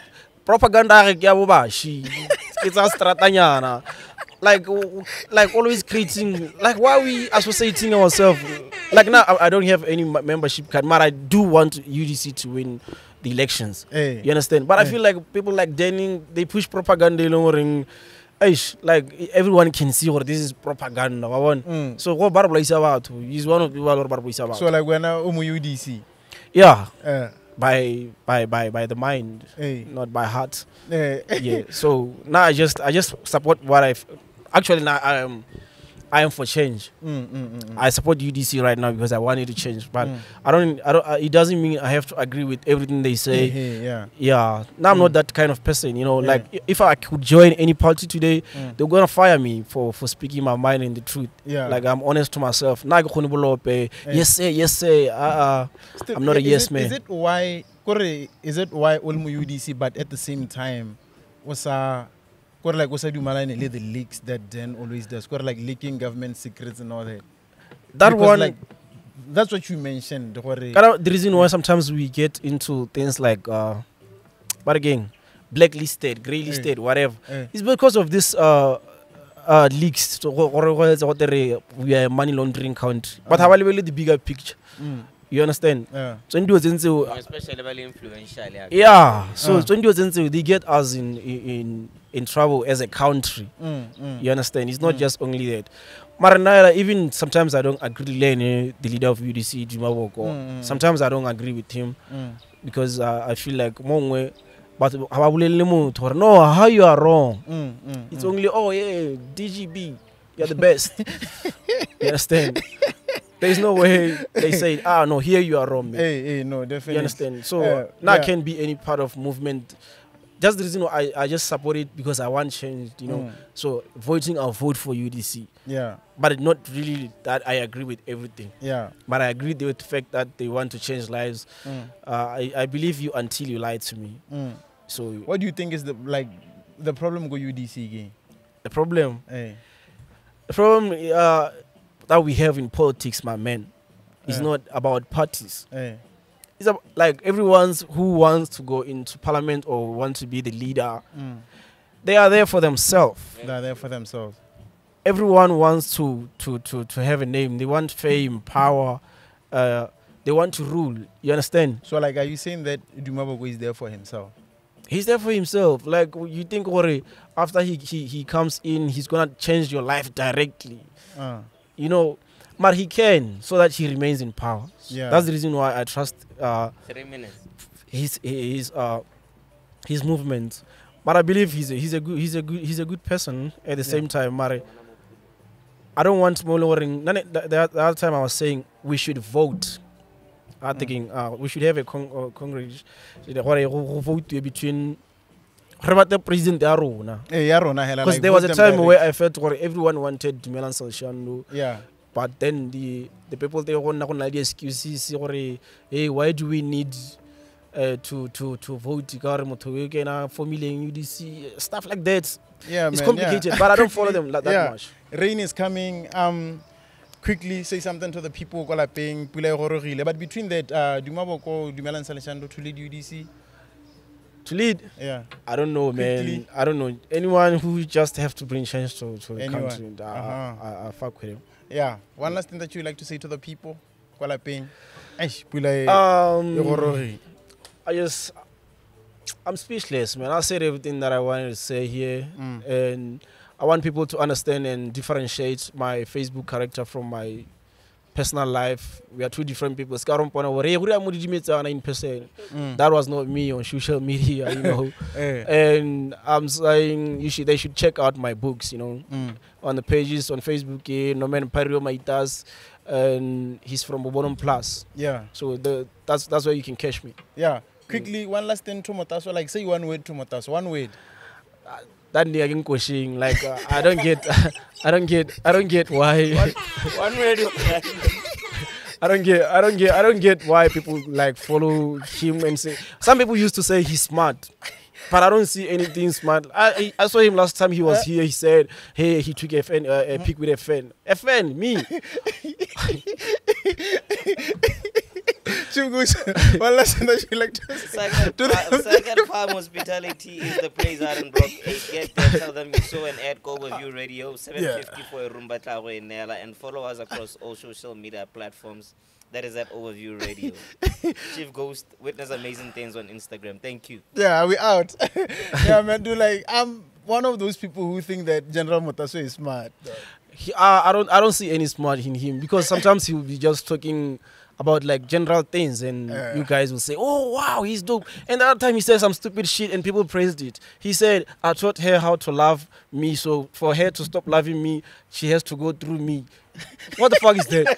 propaganda ya ge ke ya bobashi. Ke tsa stratanyana. Like, like always creating. Like, why are we associating ourselves? Like now, I, I don't have any membership card, but I do want UDC to win the elections. eh, You understand? But I Eh. feel like people like Denning, they push propaganda. You know, Aish, like everyone can see what this is propaganda. wa mm. So, go barbaraisa batho. He's one of people who barbaraisa batho. So like when o mo UDC. Yeah, Uh, by by by by the mind, hey. not by heart. hey. Yeah. so now I just I just support what I actually now I am I am for change. mm, mm, mm, mm. I support UDC right now because I want it to change, but Mm. I don't I don't. Uh, it doesn't mean I have to agree with everything they say. yeah. Yeah. Now I'm Mm. not that kind of person. You know, Yeah. like if I could join any party today, Mm. they're gonna fire me for for speaking my mind and the truth. Yeah. Like I'm honest to myself. Go Yes sir. Yes sir. Uh, uh, Still, I'm not a yes it, man. Is it why is it why Olmo UDC but at the same time was a kore like was a dumalane le the leaks that Dan always does kore like leaking government secrets and all that. that Because, one. like that's what you mentioned kore Kind of the reason why sometimes we get into things like, uh, but again, blacklisted, grey listed, whatever, eh, is because of this uh, uh, leaks. So we are a money laundering country, but how really the bigger picture? mm, You understand? yeah. So in those things, uh, especially bali influential yeah. yeah. So Uh. so in those things, they get us in in in trouble as a country. Mm, mm. You understand? It's not Mm. just only that. Maranaya, even sometimes I don't agree with the leader of UDC, Duma Boko. Mm, mm. Sometimes I don't agree with him. Mm. because uh, I feel like mongwe but hababulele motho gore no how you are wrong it's only oh yeah DGB you're the best you understand there's no way they say ah no here you are wrong man. Hey, hey, no, definitely. you understand so Uh, now I yeah. can be any part of movement just the reason why I, I just support it because I want change you know Mm, so voting I'll vote for UDC yeah, but not really that I agree with everything yeah. but I agree with the fact that they want to change lives Mm, uh, I, I believe you until you lie to me mm. so What do you think is the like the problem go UDC again? the problem Hey. The problem uh, that we have in politics, my man, is Yeah. not about parties. Hey. It's a, like everyone's who wants to go into parliament or want to be the leader. Mm. They are there for themselves. They're there for themselves. Everyone wants to to to to have a name. They want fame, power. Uh, they want to rule. You understand? So, like, are you saying that Duma Boko is there for himself? He's there for himself. Like you think, Ore, after he, he he comes in, he's gonna change your life directly. Uh, You know, but he can so that he remains in power. Yeah. That's the reason why I trust uh, Three minutes. his his uh his movement. But I believe he's a, he's a good he's a good he's a good person at the same time. Mare, I don't want more lowering. The, the, the other time I was saying we should vote. I'm thinking uh, we should have a con- uh, congress vote between re president ya rona eh, because there was a time where. I felt where everyone wanted Dumelang Selshando Yeah. But then the the people they go na the excuses gore hey why do we need uh, to to to vote ka gore motho o kena formuleng UDC stuff like that Yeah, it's man, complicated yeah. but I don't follow them like that Yeah. much Rain is coming. Um, quickly say something to the people ko lapeng pula e gorogile but between that uh, duma boko dumelang saleshando to lead udc to lead yeah I don't know man Quickly. I don't know anyone who just have to bring change to, to the Anyone. country I, Uh-huh. I, I fuck with him yeah one last thing that you like to say to the people ko lapeng Eish, pula e um, I just I'm speechless, man. I said everything that I wanted to say here, Mm. and I want people to understand and differentiate my Facebook character from my personal life. We are two different people. Ska ro mpona gore, "Eh, guri a mo didimetsana in person. Mm. That was not me on social media, you know. Eh, and I'm saying you should they should check out my books, you know, mm. on the pages on Facebook. Eh, Nomen Pario Maitas, and he's from bobonom Plus. yeah So the that's that's where you can catch me. yeah quickly mm. one last thing to motaso like say one word to motaso one word that nigga questioning like uh, I don't get I don't get I don't get why One word. I don't get I don't get I don't get why people like follow him and say some people used to say he's smart but I don't see anything smart. I I I saw him last time he was here. He said, "Hey, he took a fan, uh, a pic with a fan. A fan, me. Chungus, one last thing that you like Second, the- second Farm Hospitality is the place Block 8. Get there, tell them you saw an ad go overview radio, 750 for a room by Tlago in Nela, and follow us across all social media platforms. That is at Overview Radio. Chief Ghost, witness amazing things on Instagram. Thank you. yeah we out yeah man do like i'm one of those people who think that general motaso is smart He, uh, I don't I don't see any smart in him because sometimes he will be just talking about like general things and Yeah. you guys will say, "Oh wow, he's dope." And the other time he said some stupid shit and people praised it. He said, "I taught her how to love me, so for her to stop loving me, she has to go through me." What the fuck is that?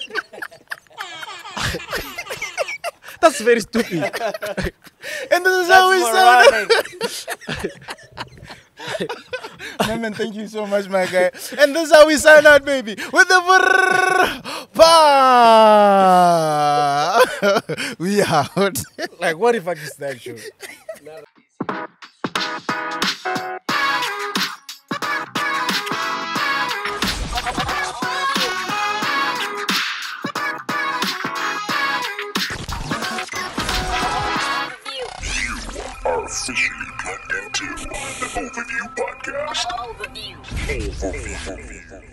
That's very stupid. and this is how we That's sound moronic. Man, man, thank you so much, my guy. And this is how we sign out, baby. With the brrrr pa. we out. like, what the fuck is that show? Officially plugged into the Overview Podcast. Overview. Overview.